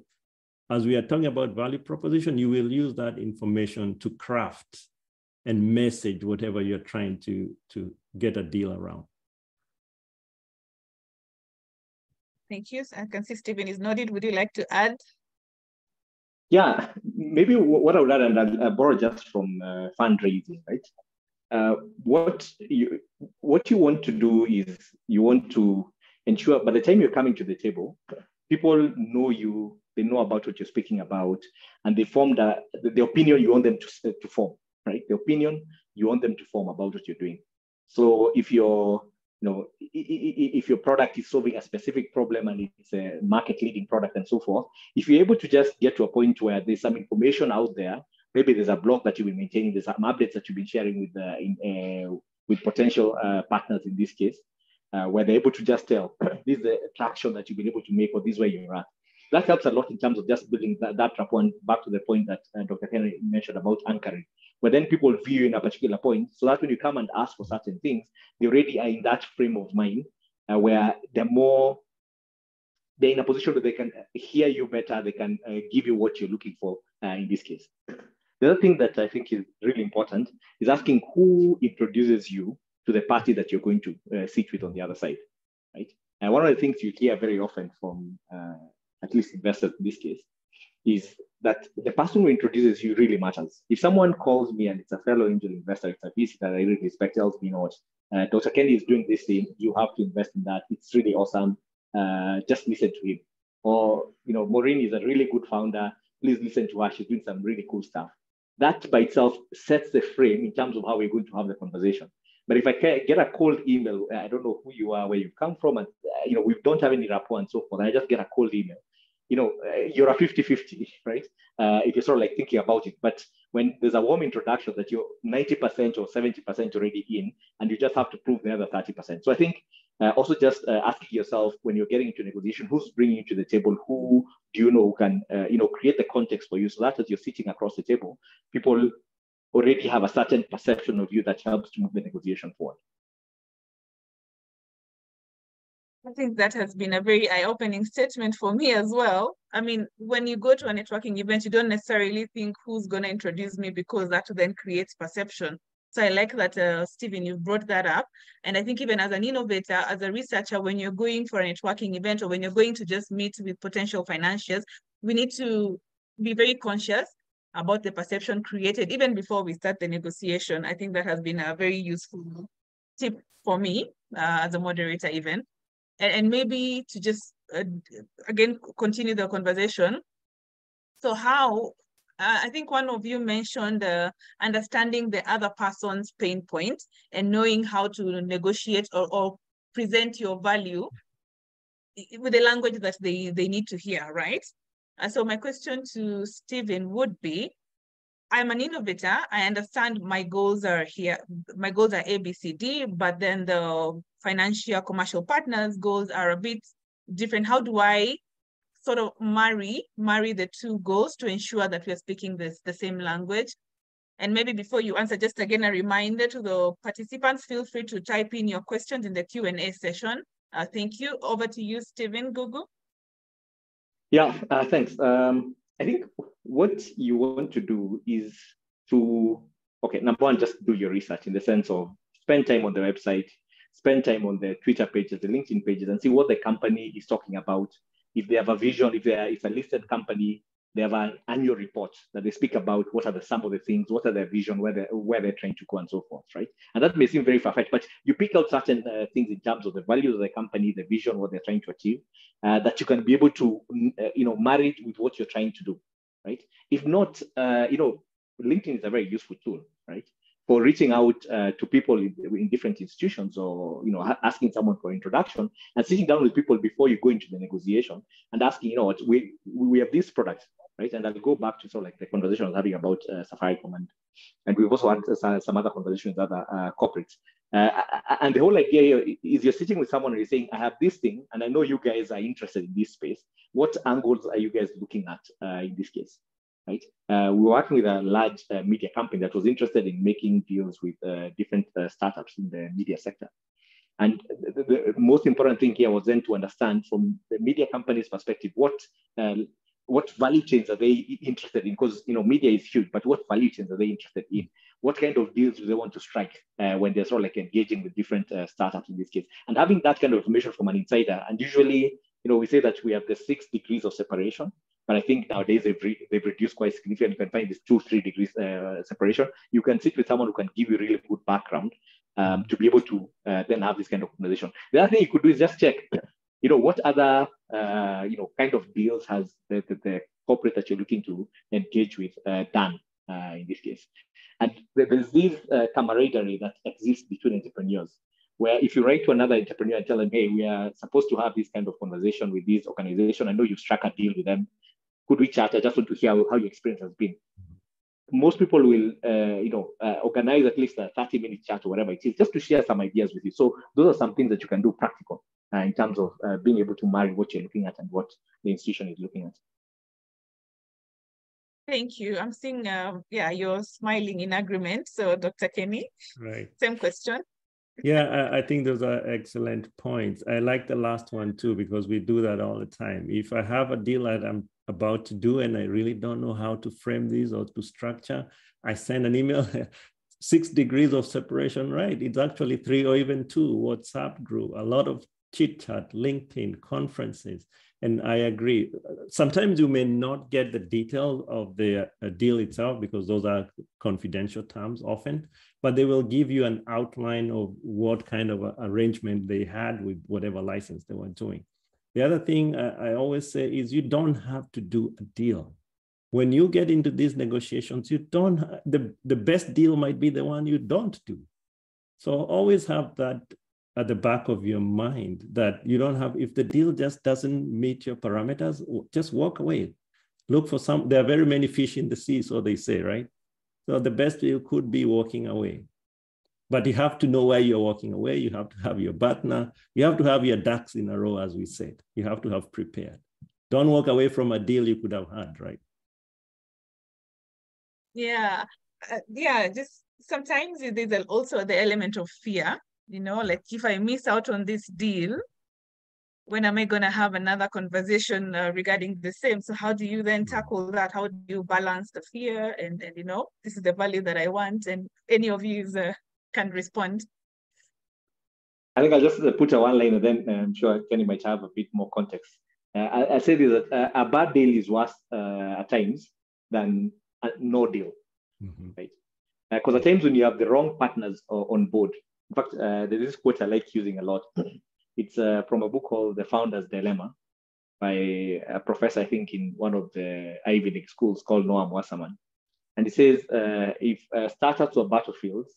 [SPEAKER 2] as we are talking about value proposition, you will use that information to craft and message whatever you're trying to, to get a deal around.
[SPEAKER 1] Thank you. I can see Stephen is nodded. Would you like to add?
[SPEAKER 3] Yeah, maybe what I would add, and I'll, borrow just from uh, fundraising, right? Uh, what you what you want to do is you want to ensure by the time you're coming to the table, people know you they know about what you're speaking about, and they form the, the opinion you want them to, to form, right? The opinion you want them to form about what you're doing. So if you're you know, if your product is solving a specific problem and it's a market leading product and so forth, if you're able to just get to a point where there's some information out there, maybe there's a blog that you've been maintaining, there's some updates that you've been sharing with uh, in, uh, with potential uh, partners in this case, uh, where they're able to just tell this is the traction that you've been able to make or this is where you're at. That helps a lot in terms of just building that, that rapport. And back to the point that uh, Dr. Henry mentioned about anchoring but then people view in a particular point so that when you come and ask for certain things, they already are in that frame of mind uh, where they're more, they're in a position where they can hear you better, they can uh, give you what you're looking for uh, in this case. The other thing that I think is really important is asking who introduces you to the party that you're going to uh, sit with on the other side, right? And one of the things you hear very often from uh, at least investors in this case is that the person who introduces you really matters. If someone calls me and it's a fellow angel investor, it's a VC that I really respect, tells me, what, uh, Dr. Kenny is doing this thing, you have to invest in that. It's really awesome. Uh, just listen to him. Or, you know, Maureen is a really good founder. Please listen to her. She's doing some really cool stuff. That by itself sets the frame in terms of how we're going to have the conversation. But if I get a cold email, I don't know who you are, where you come from, and uh, you know we don't have any rapport and so forth. I just get a cold email you know, uh, you're a 50-50, right? Uh, if you're sort of like thinking about it. But when there's a warm introduction that you're 90% or 70% already in, and you just have to prove the other 30%. So I think uh, also just uh, asking yourself when you're getting into negotiation, who's bringing you to the table? Who do you know who can, uh, you know, create the context for you so that as you're sitting across the table, people already have a certain perception of you that helps to move the negotiation forward.
[SPEAKER 1] I think that has been a very eye-opening statement for me as well. I mean, when you go to a networking event, you don't necessarily think who's going to introduce me because that then creates perception. So I like that, uh, Stephen, you brought that up. And I think even as an innovator, as a researcher, when you're going for a networking event or when you're going to just meet with potential financiers, we need to be very conscious about the perception created even before we start the negotiation. I think that has been a very useful tip for me uh, as a moderator even and, and maybe to just uh, again continue the conversation. So how uh, I think one of you mentioned uh, understanding the other person's pain point and knowing how to negotiate or, or present your value with the language that they, they need to hear, right? Uh, so my question to Stephen would be, I'm an innovator. I understand my goals are here. My goals are A, B, C, D, but then the financial commercial partners goals are a bit different. How do I sort of marry marry the two goals to ensure that we're speaking this the same language? And maybe before you answer, just again a reminder to the participants, feel free to type in your questions in the Q&A session. Uh, thank you. Over to you, Stephen Gugu.
[SPEAKER 3] Yeah, uh, thanks. Um, I think what you want to do is to, okay, number one, just do your research in the sense of spend time on the website, spend time on the Twitter pages, the LinkedIn pages, and see what the company is talking about. If they have a vision, if they are, if a listed company, they have an annual report that they speak about what are the some of the things, what are their vision, where they're, where they're trying to go and so forth, right? And that may seem very far-fetched, but you pick out certain uh, things in terms of the values of the company, the vision, what they're trying to achieve, uh, that you can be able to, uh, you know, marry it with what you're trying to do, right? If not, uh, you know, LinkedIn is a very useful tool, right? For reaching out uh, to people in, in, different institutions or, you know, asking someone for introduction and sitting down with people before you go into the negotiation and asking, you know what, we, we have this product, right? And I'll go back to sort of like the conversation I was having about uh, Safaricom and, and we've also had some other conversations with other uh, corporates. Uh, and the whole idea is you're sitting with someone and you're saying, I have this thing, and I know you guys are interested in this space. What angles are you guys looking at uh, in this case? Right? Uh, we were working with a large uh, media company that was interested in making deals with uh, different uh, startups in the media sector. And the, the, most important thing here was then to understand from the media company's perspective what what value chains are they interested in? Because you know media is huge, but what value chains are they interested in? What kind of deals do they want to strike uh, when they're sort of like engaging with different uh, startups in this case? And having that kind of information from an insider, and usually, you know, we say that we have the six degrees of separation, but I think nowadays they've, re they've reduced quite significantly. You can find this two, three degrees uh, separation. You can sit with someone who can give you really good background um, to be able to uh, then have this kind of conversation. The other thing you could do is just check, you know, what other uh, you know, kind of deals has the, the, the, corporate that you're looking to engage with uh, done uh, in this case. And there's this uh, camaraderie that exists between entrepreneurs, where if you write to another entrepreneur and tell them, hey, we are supposed to have this kind of conversation with this organization, I know you've struck a deal with them. Could we chat? I just want to hear how, your experience has been. Most people will, uh, you know, uh, organize at least a 30 minute chat or whatever it is, just to share some ideas with you. So those are some things that you can do practical uh, in terms of uh, being able to marry what you're looking at and what the institution is looking at.
[SPEAKER 1] Thank you. I'm seeing, um, yeah, you're smiling in agreement. So, Dr. Kenny,
[SPEAKER 2] right.
[SPEAKER 1] Same question.
[SPEAKER 2] yeah, I, I, think those are excellent points. I like the last one too because we do that all the time. If I have a deal that I'm about to do and I really don't know how to frame this or to structure, I send an email. Six degrees of separation, right? It's actually three or even two. WhatsApp group, a lot of chit chat, LinkedIn, conferences and I agree. Sometimes you may not get the detail of the uh, deal itself because those are confidential terms often, but they will give you an outline of what kind of arrangement they had with whatever license they were doing. The other thing I always say is you don't have to do a deal. When you get into these negotiations, you don't, the, the best deal might be the one you don't do. So always have that at the back of your mind that you don't have, if the deal just doesn't meet your parameters, just walk away. Look for some, there are very many fish in the sea, so they say, right? So the best deal could be walking away. But you have to know why you're walking away. You have to have your BATNA. You have to have your ducks in a row, as we said. You have to have prepared. Don't walk away from a deal you could have had, right?
[SPEAKER 1] Yeah, uh, yeah. Just sometimes there's also the element of fear you know, like if I miss out on this deal, when am I going to have another conversation uh, regarding the same? So how do you then mm. tackle that? How do you balance the fear and, and you know, this is the value that I want and any of you uh, can respond.
[SPEAKER 3] I think I'll just uh, put a one line and then uh, I'm sure Kenny might have a bit more context. Uh, I, I say this, that uh, a bad deal is worse at times than no deal, mm-hmm. right? Because at times when you have the wrong partners on board, in fact, uh, there's this quote I like using a lot. it's uh, from a book called The Founder's Dilemma by a professor, I think, in one of the Ivy League schools called Noam Wasserman. And he says uh, if uh, startups were battlefields,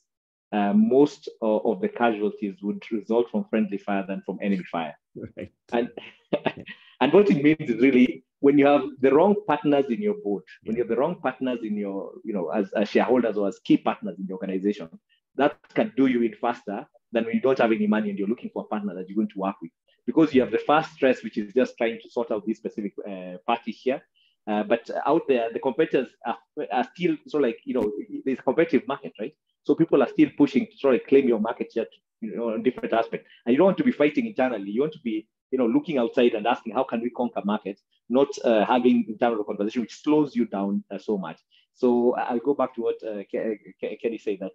[SPEAKER 3] uh, most of, of, the casualties would result from friendly fire than from enemy fire. Right. And, and what it means is really when you have the wrong partners in your board, when you have the wrong partners in your, you know, as, as shareholders or as key partners in the organization, that can do you in faster than when you don't have any money and you're looking for a partner that you're going to work with. Because you have the first stress, which is just trying to sort out this specific uh, party here. Uh, but out there, the competitors are, are still of like, you know, there's a competitive market, right? So people are still pushing to sort of claim your market share, to, you know, on different aspects. And you don't want to be fighting internally. You want to be, you know, looking outside and asking, how can we conquer markets? Not uh, having internal conversation, which slows you down uh, so much. So I'll go back to what uh, Kenny said that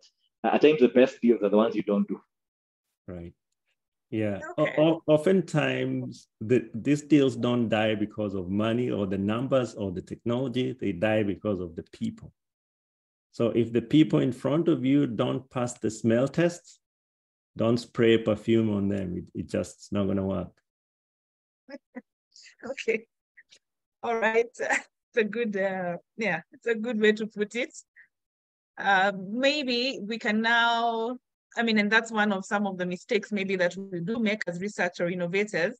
[SPEAKER 3] at times the best deals are the ones you don't do.
[SPEAKER 2] Right. Yeah. Okay. O- oftentimes, the, these deals don't die because of money or the numbers or the technology. They die because of the people. So if the people in front of you don't pass the smell test don't spray perfume on them. It, it just it's not going to work.
[SPEAKER 1] okay. All right. It's a good, uh, yeah, it's a good way to put it uh, maybe we can now, I mean, and that's one of some of the mistakes maybe that we do make as research or innovators.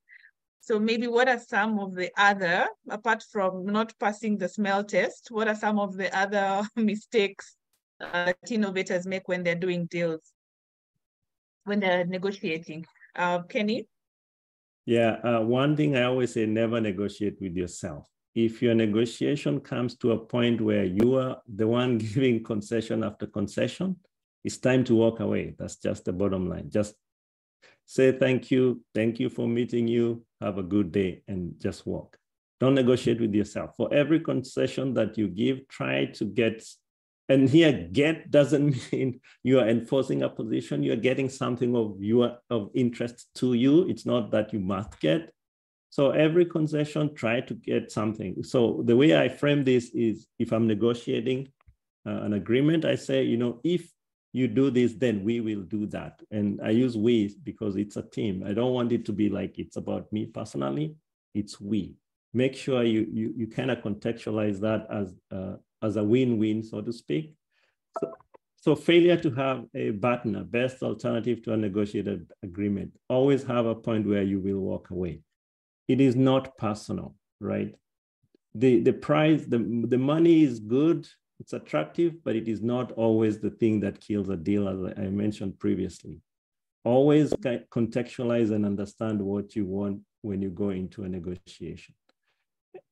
[SPEAKER 1] So maybe what are some of the other, apart from not passing the smell test, what are some of the other mistakes uh, that innovators make when they're doing deals, when they're negotiating? Uh, Kenny?
[SPEAKER 2] Yeah, uh, one thing I always say, never negotiate with yourself if your negotiation comes to a point where you are the one giving concession after concession, it's time to walk away. That's just the bottom line. Just say thank you, thank you for meeting you, have a good day, and just walk. Don't negotiate with yourself. For every concession that you give, try to get, and here get doesn't mean you are enforcing a position, you're getting something of your of interest to you. It's not that you must get, so every concession, try to get something. So the way I frame this is if I'm negotiating uh, an agreement, I say, you know, if you do this, then we will do that. And I use we because it's a team. I don't want it to be like it's about me personally. it's we. Make sure you, you, you kind of contextualize that as, uh, as a win-win, so to speak. So, so failure to have a BATNA, best alternative to a negotiated agreement, always have a point where you will walk away. It is not personal, right? The, the price, the, the money is good, it's attractive, but it is not always the thing that kills a deal, as I mentioned previously. Always contextualize and understand what you want when you go into a negotiation.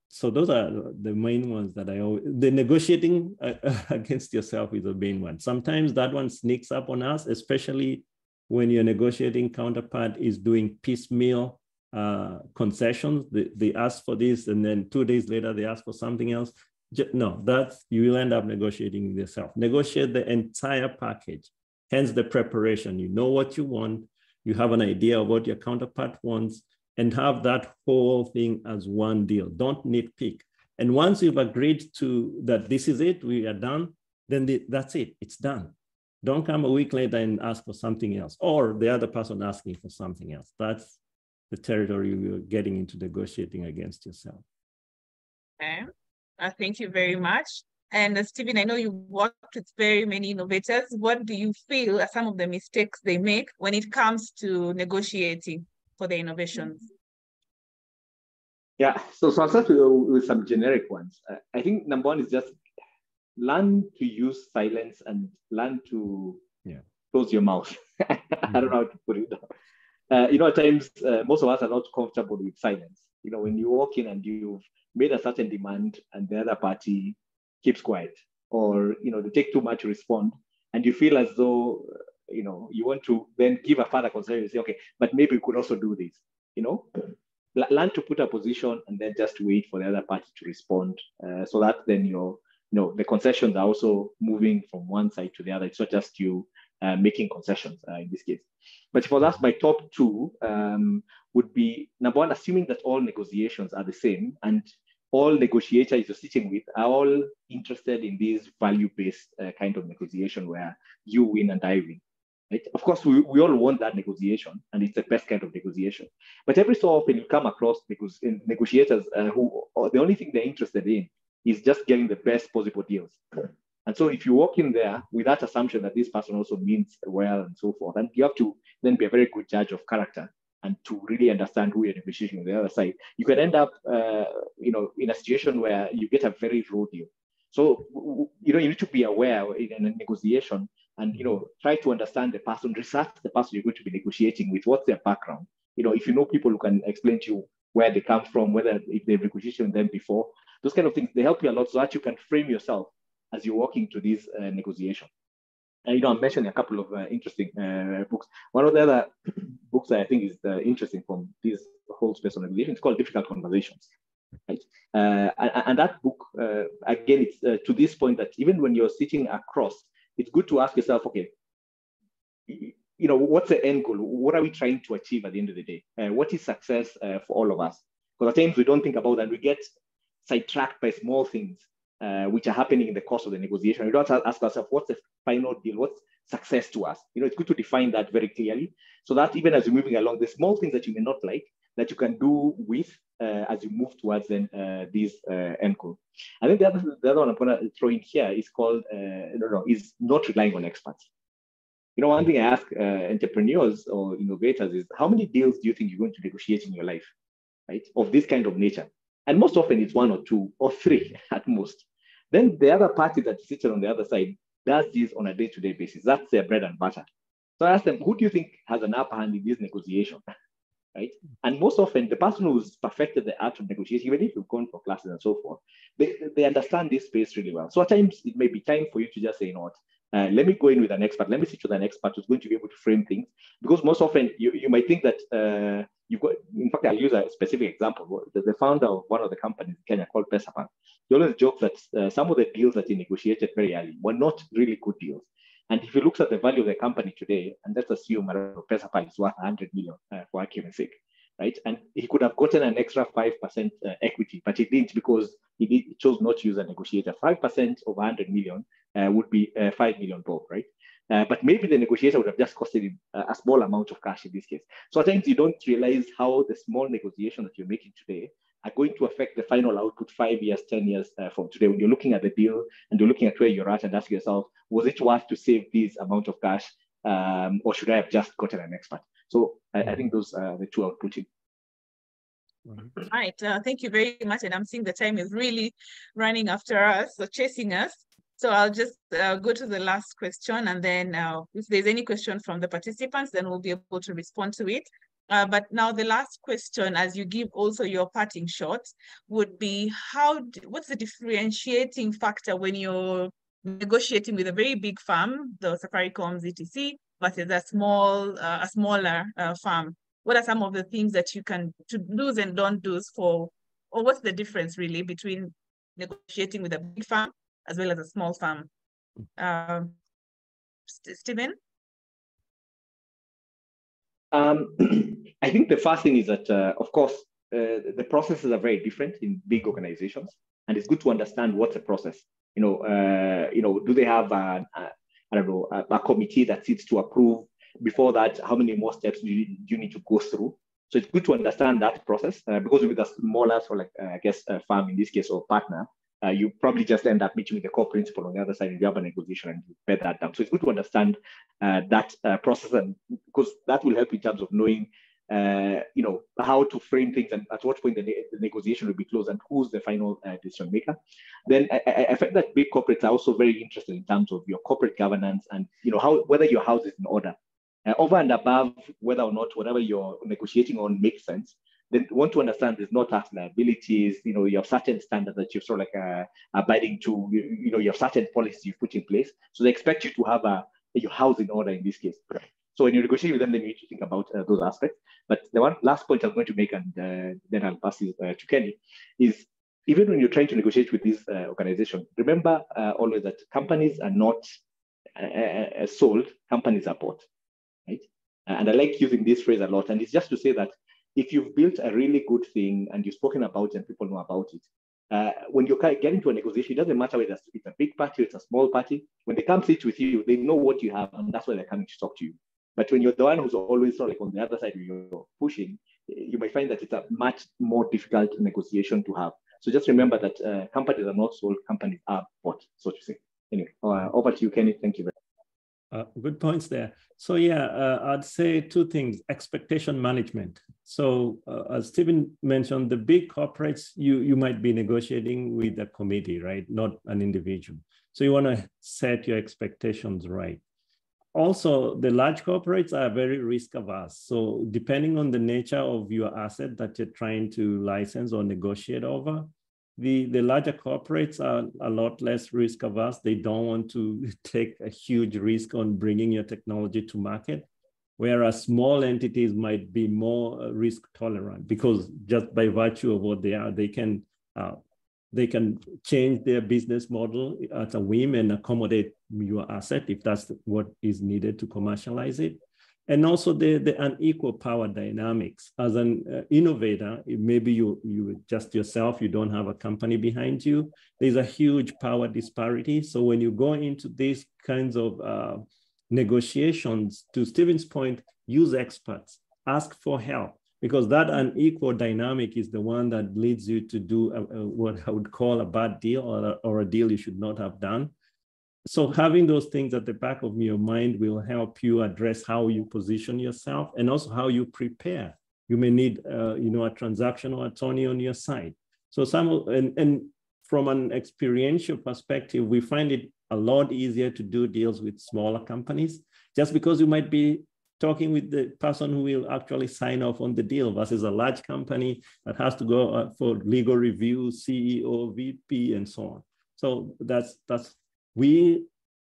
[SPEAKER 2] So those are the main ones that I always, the negotiating uh, against yourself is the main one. Sometimes that one sneaks up on us, especially when your negotiating counterpart is doing piecemeal uh, concessions. They, they ask for this, and then two days later they ask for something else no, that's you will end up negotiating yourself. Negotiate the entire package, hence the preparation. You know what you want, you have an idea of what your counterpart wants, and have that whole thing as one deal. Don't nitpick. And once you've agreed to that this is it, we are done, then the, that's it, it's done. Don't come a week later and ask for something else, or the other person asking for something else. That's the territory you're getting into negotiating against yourself.
[SPEAKER 1] Okay. Uh, thank you very much. And uh, Stephen, I know you worked with very many innovators. What do you feel are some of the mistakes they make when it comes to negotiating for the innovations?
[SPEAKER 3] Yeah, so, so I'll start with, with some generic ones. Uh, I think number one is just learn to use silence and learn to yeah. close your mouth. I don't know how to put it. Uh, you know, at times, uh, most of us are not comfortable with silence. You know, when you walk in and you've made a certain demand and the other party keeps quiet or you know they take too much to respond and you feel as though you know you want to then give a further consideration say okay but maybe we could also do this you know? Learn to put a position and then just wait for the other party to respond uh, so that then you know the concessions are also moving from one side to the other. It's not just you uh, making concessions uh, in this case but for us my top two um, would be number one assuming that all negotiations are the same and all negotiators you're sitting with are all interested in this value-based uh, kind of negotiation where you win and I win. Right? Of course, we, we all want that negotiation, and it's the best kind of negotiation. But every so often, you come across negotiators uh, who the only thing they're interested in is just getting the best possible deals. And so, if you walk in there with that assumption that this person also means well and so forth, and you have to then be a very good judge of character and to really understand who you're negotiating on the other side, you can end up, uh, you know, in a situation where you get a very raw deal. So, you know, you need to be aware in a negotiation and, you know, try to understand the person, research the person you're going to be negotiating with, what's their background. You know, if you know people who can explain to you where they come from, whether if they've negotiated them before, those kind of things, they help you a lot so that you can frame yourself as you're walking to these uh. And, you know, I'm mentioning a couple of uh, interesting uh, books. One of the other books that I think is uh, interesting from this whole space on negotiation is called Difficult Conversations. Right? Uh, and, that book, uh, again, it's uh, to this point that even when you're sitting across, it's good to ask yourself, okay, you know, what's the end goal? What are we trying to achieve at the end of the day? what is success for all of us? Because at times we don't think about that. We get sidetracked by small things uh, which are happening in the course of the negotiation. We don't ask ourselves, what's the final deal? What's success to us? You know, it's good to define that very clearly so that even as you're moving along, the small things that you may not like that you can do with uh, as you move towards then uh, this uh, end goal. I think the other, the other one I'm going to throw in here is called, uh, no, no, is not relying on experts. You know, one thing I ask uh, entrepreneurs or innovators is how many deals do you think you're going to negotiate in your life, right? Of this kind of nature. And most often it's one or two or three at most. Then the other party that sits on the other side does this on a day-to-day basis. That's their bread and butter. So I ask them, who do you think has an upper hand in this negotiation? Right? And most often, the person who's perfected the art of negotiation, even if you've gone for classes and so forth, they, they understand this space really well. So at times, it may be time for you to just say, you know what, uh, let me go in with an expert. Let me sit with an expert who's going to be able to frame things. Because most often you, you might think that uh, you've got, in fact, I'll use a specific example. The, the founder of one of the companies in Kenya called Pesapal, he always jokes that uh, some of the deals that he negotiated very early were not really good deals. And if he looks at the value of the company today, and let's assume Pesapal is worth 100 million uh, for argument's sake, right? And he could have gotten an extra 5% uh, equity, but he didn't because he, did, he chose not to use a negotiator. 5% of 100 million uh, would be uh, 5 million bob, right? Uh, but maybe the negotiation would have just costed uh, a small amount of cash in this case. So at times you don't realize how the small negotiation that you're making today are going to affect the final output five years, 10 years uh, from today. When you're looking at the deal and you're looking at where you're at and ask yourself, was it worth to save this amount of cash um, or should I have just gotten an expert? So I, I think those are the two put in.
[SPEAKER 1] All right, uh, thank you very much. And I'm seeing the time is really running after us, so chasing us. So I'll just uh, go to the last question and then uh, if there's any question from the participants, then we'll be able to respond to it. Uh, but now the last question, as you give also your parting shots, would be how, what's the differentiating factor when you're negotiating with a very big firm, the Safaricom ZTC, versus a small, uh, a smaller uh, firm? What are some of the things that you can to do's and don't do's for, or what's the difference really between negotiating with a big firm as well as a small firm? Um, Stephen?
[SPEAKER 3] Um, I think the first thing is that, uh, of course, uh, the processes are very different in big organizations, and it's good to understand what's a process. You know, uh, you know, do they have a, a I don't know a, a, committee that sits to approve? Before that, how many more steps do you, do you need to go through? So it's good to understand that process uh, because with a smaller, so like uh, I guess a farm in this case or partner, uh, you probably just end up meeting with the core principal on the other side and you have a negotiation and you bed that down. So it's good to understand uh, that uh, process and because that will help in terms of knowing uh, you know how to frame things and at what point the, ne- the negotiation will be closed and who's the final uh, decision maker. Then I, I, find that big corporates are also very interested in terms of your corporate governance and you know how whether your house is in order. Uh, over and above whether or not whatever you're negotiating on makes sense, they want to understand there's no tax liabilities, you know, you have certain standards that you're sort of like uh, abiding to, you, you, know, you have certain policies you've put in place. So they expect you to have a, your house in order in this case. So when you negotiate with them, then you need to think about uh, those aspects. But the one last point I'm going to make, and uh, then I'll pass it uh, to Kenny, is even when you're trying to negotiate with this uh, organization, remember uh, always that companies are not sold, companies are bought, right? And I like using this phrase a lot. And it's just to say that if you've built a really good thing and you've spoken about it and people know about it, uh, when you get into a negotiation, it doesn't matter whether it's a big party or it's a small party. When they come sit with you, they know what you have, and that's why they're coming to talk to you. But when you're the one who's always sort of like on the other side, you're pushing, you might find that it's a much more difficult negotiation to have. So just remember that uh, companies are not sold, companies are bought, so to say. Anyway, uh, over to you, Kenny. Thank you very much.
[SPEAKER 2] Uh, good points there. So yeah, uh, I'd say two things, expectation management. So uh, as Stephen mentioned, the big corporates, you, you might be negotiating with a committee, right? Not an individual. So you wanna set your expectations right. Also, the large corporates are very risk averse. So depending on the nature of your asset that you're trying to license or negotiate over, the, the larger corporates are a lot less risk averse. They don't want to take a huge risk on bringing your technology to market, whereas small entities might be more uh, risk tolerant because just by virtue of what they are, they can uh, they can change their business model at a whim and accommodate your asset if that's what is needed to commercialize it and also the, the unequal power dynamics. As an uh, innovator, maybe you, you just yourself, you don't have a company behind you. There's a huge power disparity. So when you go into these kinds of uh, negotiations, to Stephen's point, use experts, ask for help, because that unequal dynamic is the one that leads you to do a, a, what I would call a bad deal or a, or a deal you should not have done so having those things at the back of your mind will help you address how you position yourself and also how you prepare. You may need, uh, you know, a transactional attorney on your side. So some, and, and from an experiential perspective, we find it a lot easier to do deals with smaller companies, just because you might be talking with the person who will actually sign off on the deal versus a large company that has to go uh, for legal review, CEO, VP, and so on. So that's that's we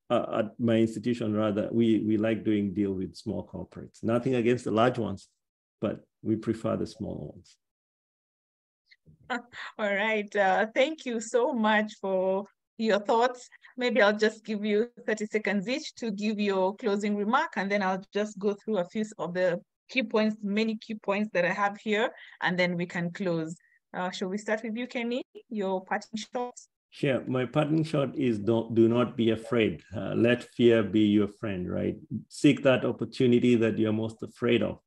[SPEAKER 2] uh, at my institution rather we we like doing deal with small corporates nothing against the large ones but we prefer the small ones
[SPEAKER 1] all right uh, thank you so much for your thoughts maybe i'll just give you 30 seconds each to give your closing remark and then i'll just go through a few of the key points many key points that i have here and then we can close uh, shall we start with you kenny your parting shots
[SPEAKER 2] Yeah, my parting shot is don't do not be afraid. Uh, let fear be your friend, right? Seek that opportunity that you're most afraid of,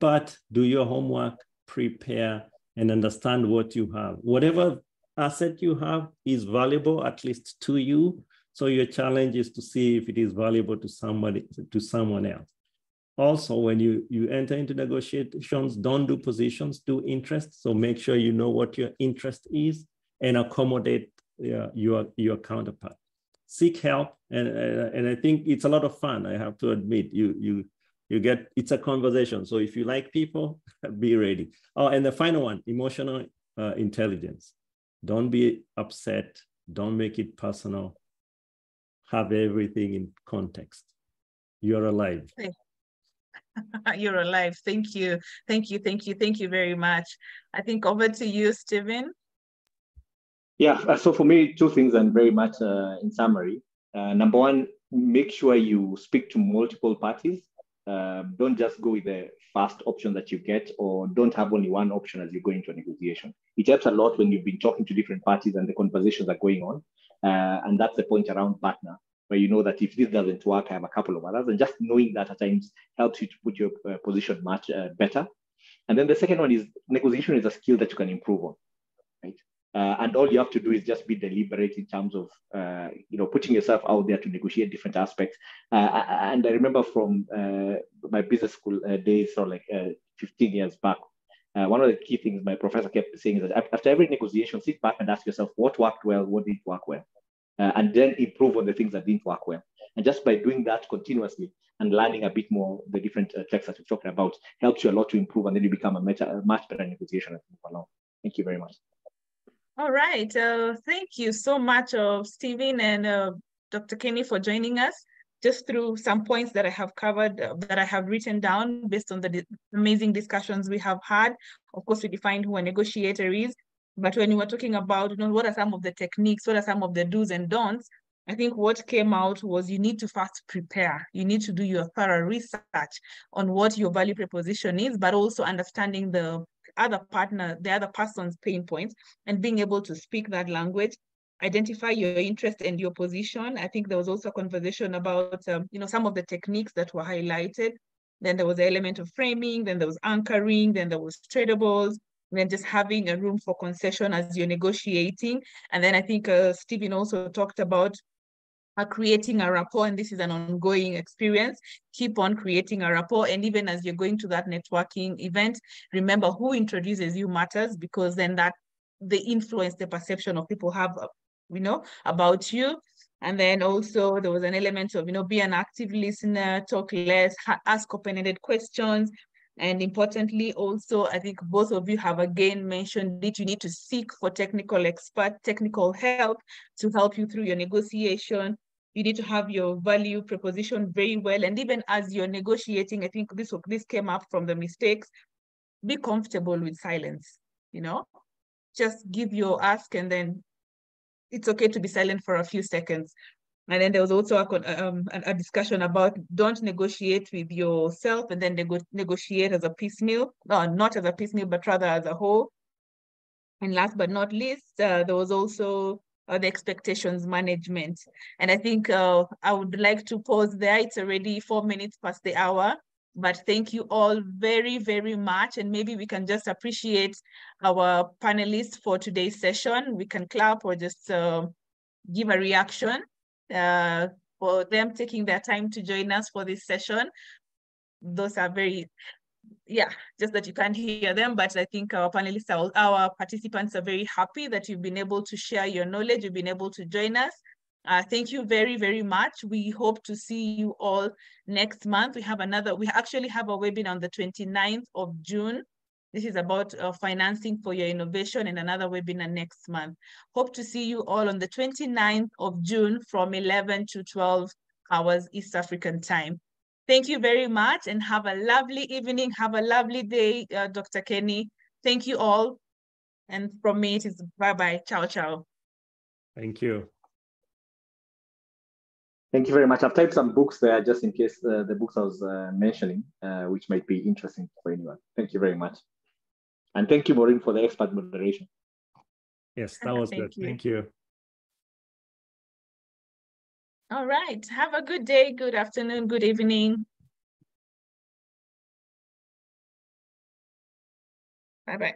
[SPEAKER 2] but do your homework, prepare, and understand what you have. Whatever asset you have is valuable, at least to you. So your challenge is to see if it is valuable to somebody, to someone else. Also, when you, you enter into negotiations, don't do positions, do interest. So make sure you know what your interest is and accommodate uh, your, your counterpart. Seek help. And, uh, and I think it's a lot of fun, I have to admit. You, you, you get, it's a conversation. So if you like people, be ready. Oh, and the final one, emotional uh, intelligence. Don't be upset. Don't make it personal. Have everything in context. You're alive.
[SPEAKER 1] You're alive. Thank you. Thank you. Thank you. Thank you very much. I think over to you, Stephen.
[SPEAKER 3] Yeah, uh, so for me, two things, and very much uh, in summary. Uh, number one, make sure you speak to multiple parties. Uh, don't just go with the first option that you get, or don't have only one option as you go into a negotiation. It helps a lot when you've been talking to different parties and the conversations are going on. Uh, and that's the point around BATNA where you know that if this doesn't work, I have a couple of others. And just knowing that at times helps you to put your uh, position much uh, better. And then the second one is negotiation is a skill that you can improve on, right? Uh, and all you have to do is just be deliberate in terms of uh, you know putting yourself out there to negotiate different aspects. Uh, and I remember from uh, my business school days, or like 15 years back, one of the key things my professor kept saying is that after every negotiation, sit back and ask yourself what worked well, what didn't work well uh, and then improve on the things that didn't work well. And just by doing that continuously and learning a bit more the different uh, texts that we're talking about helps you a lot to improve, and then you become a, meta, a much better negotiation as you move along. Thank you very much.
[SPEAKER 1] All right. Uh, thank you so much, uh, Stephen and uh, Dr. Kenny, for joining us. Just through some points that I have covered, uh, that I have written down based on the di amazing discussions we have had. Of course, we defined who a negotiator is, but when you were talking about, you know, what are some of the techniques, what are some of the do's and don'ts, I think what came out was you need to first prepare. You need to do your thorough research on what your value proposition is, but also understanding the other partner, the other person's pain points, and being able to speak that language. Identify your interest and your position. I think there was also a conversation about, um, you know, some of the techniques that were highlighted. Then there was the element of framing. Then there was anchoring. Then there was tradables then just having a room for concession as you're negotiating. And then I think uh, Stephen also talked about uh, creating a rapport, and this is an ongoing experience. Keep on creating a rapport, and even as you're going to that networking event, remember who introduces you matters because then that the influence, the perception of people have, uh, you know, about you. And then also there was an element of, you know, be an active listener, talk less, ask open-ended questions, and importantly, also, I think both of you have again mentioned that you need to seek for technical expert, technical help to help you through your negotiation. You need to have your value proposition very well. And even as you're negotiating, I think this, this came up from the mistakes, be comfortable with silence, you know? Just give your ask and then it's okay to be silent for a few seconds. And then there was also a, um, a discussion about don't negotiate with yourself and then nego negotiate as a piecemeal, no, not as a piecemeal, but rather as a whole. And last but not least, uh, there was also uh, the expectations management. And I think uh, I would like to pause there. It's already four minutes past the hour. But thank you all very, very much. And maybe we can just appreciate our panelists for today's session. We can clap or just uh, give a reaction uh, for them taking their time to join us for this session. Those are very, yeah, just that you can't hear them, but I think our panelists, are, our participants are very happy that you've been able to share your knowledge, you've been able to join us. Uh, thank you very, very much. We hope to see you all next month. We have another, we actually have a webinar on the 29th of June this is about uh, financing for your innovation and another webinar next month. Hope to see you all on the 29th of June from 11 to 12 hours East African time. Thank you very much and have a lovely evening. Have a lovely day, uh, Dr. Kenny. Thank you all. And from me, it is bye-bye. Ciao, ciao.
[SPEAKER 2] Thank you.
[SPEAKER 3] Thank you very much. I've typed some books there just in case uh, the books I was uh, mentioning, uh, which might be interesting for anyone. Thank you very much. And thank you, Maureen, for the expert moderation.
[SPEAKER 2] Yes, that was
[SPEAKER 1] thank
[SPEAKER 2] good.
[SPEAKER 1] You.
[SPEAKER 2] Thank you.
[SPEAKER 1] All right. Have a good day, good afternoon, good evening. Bye-bye.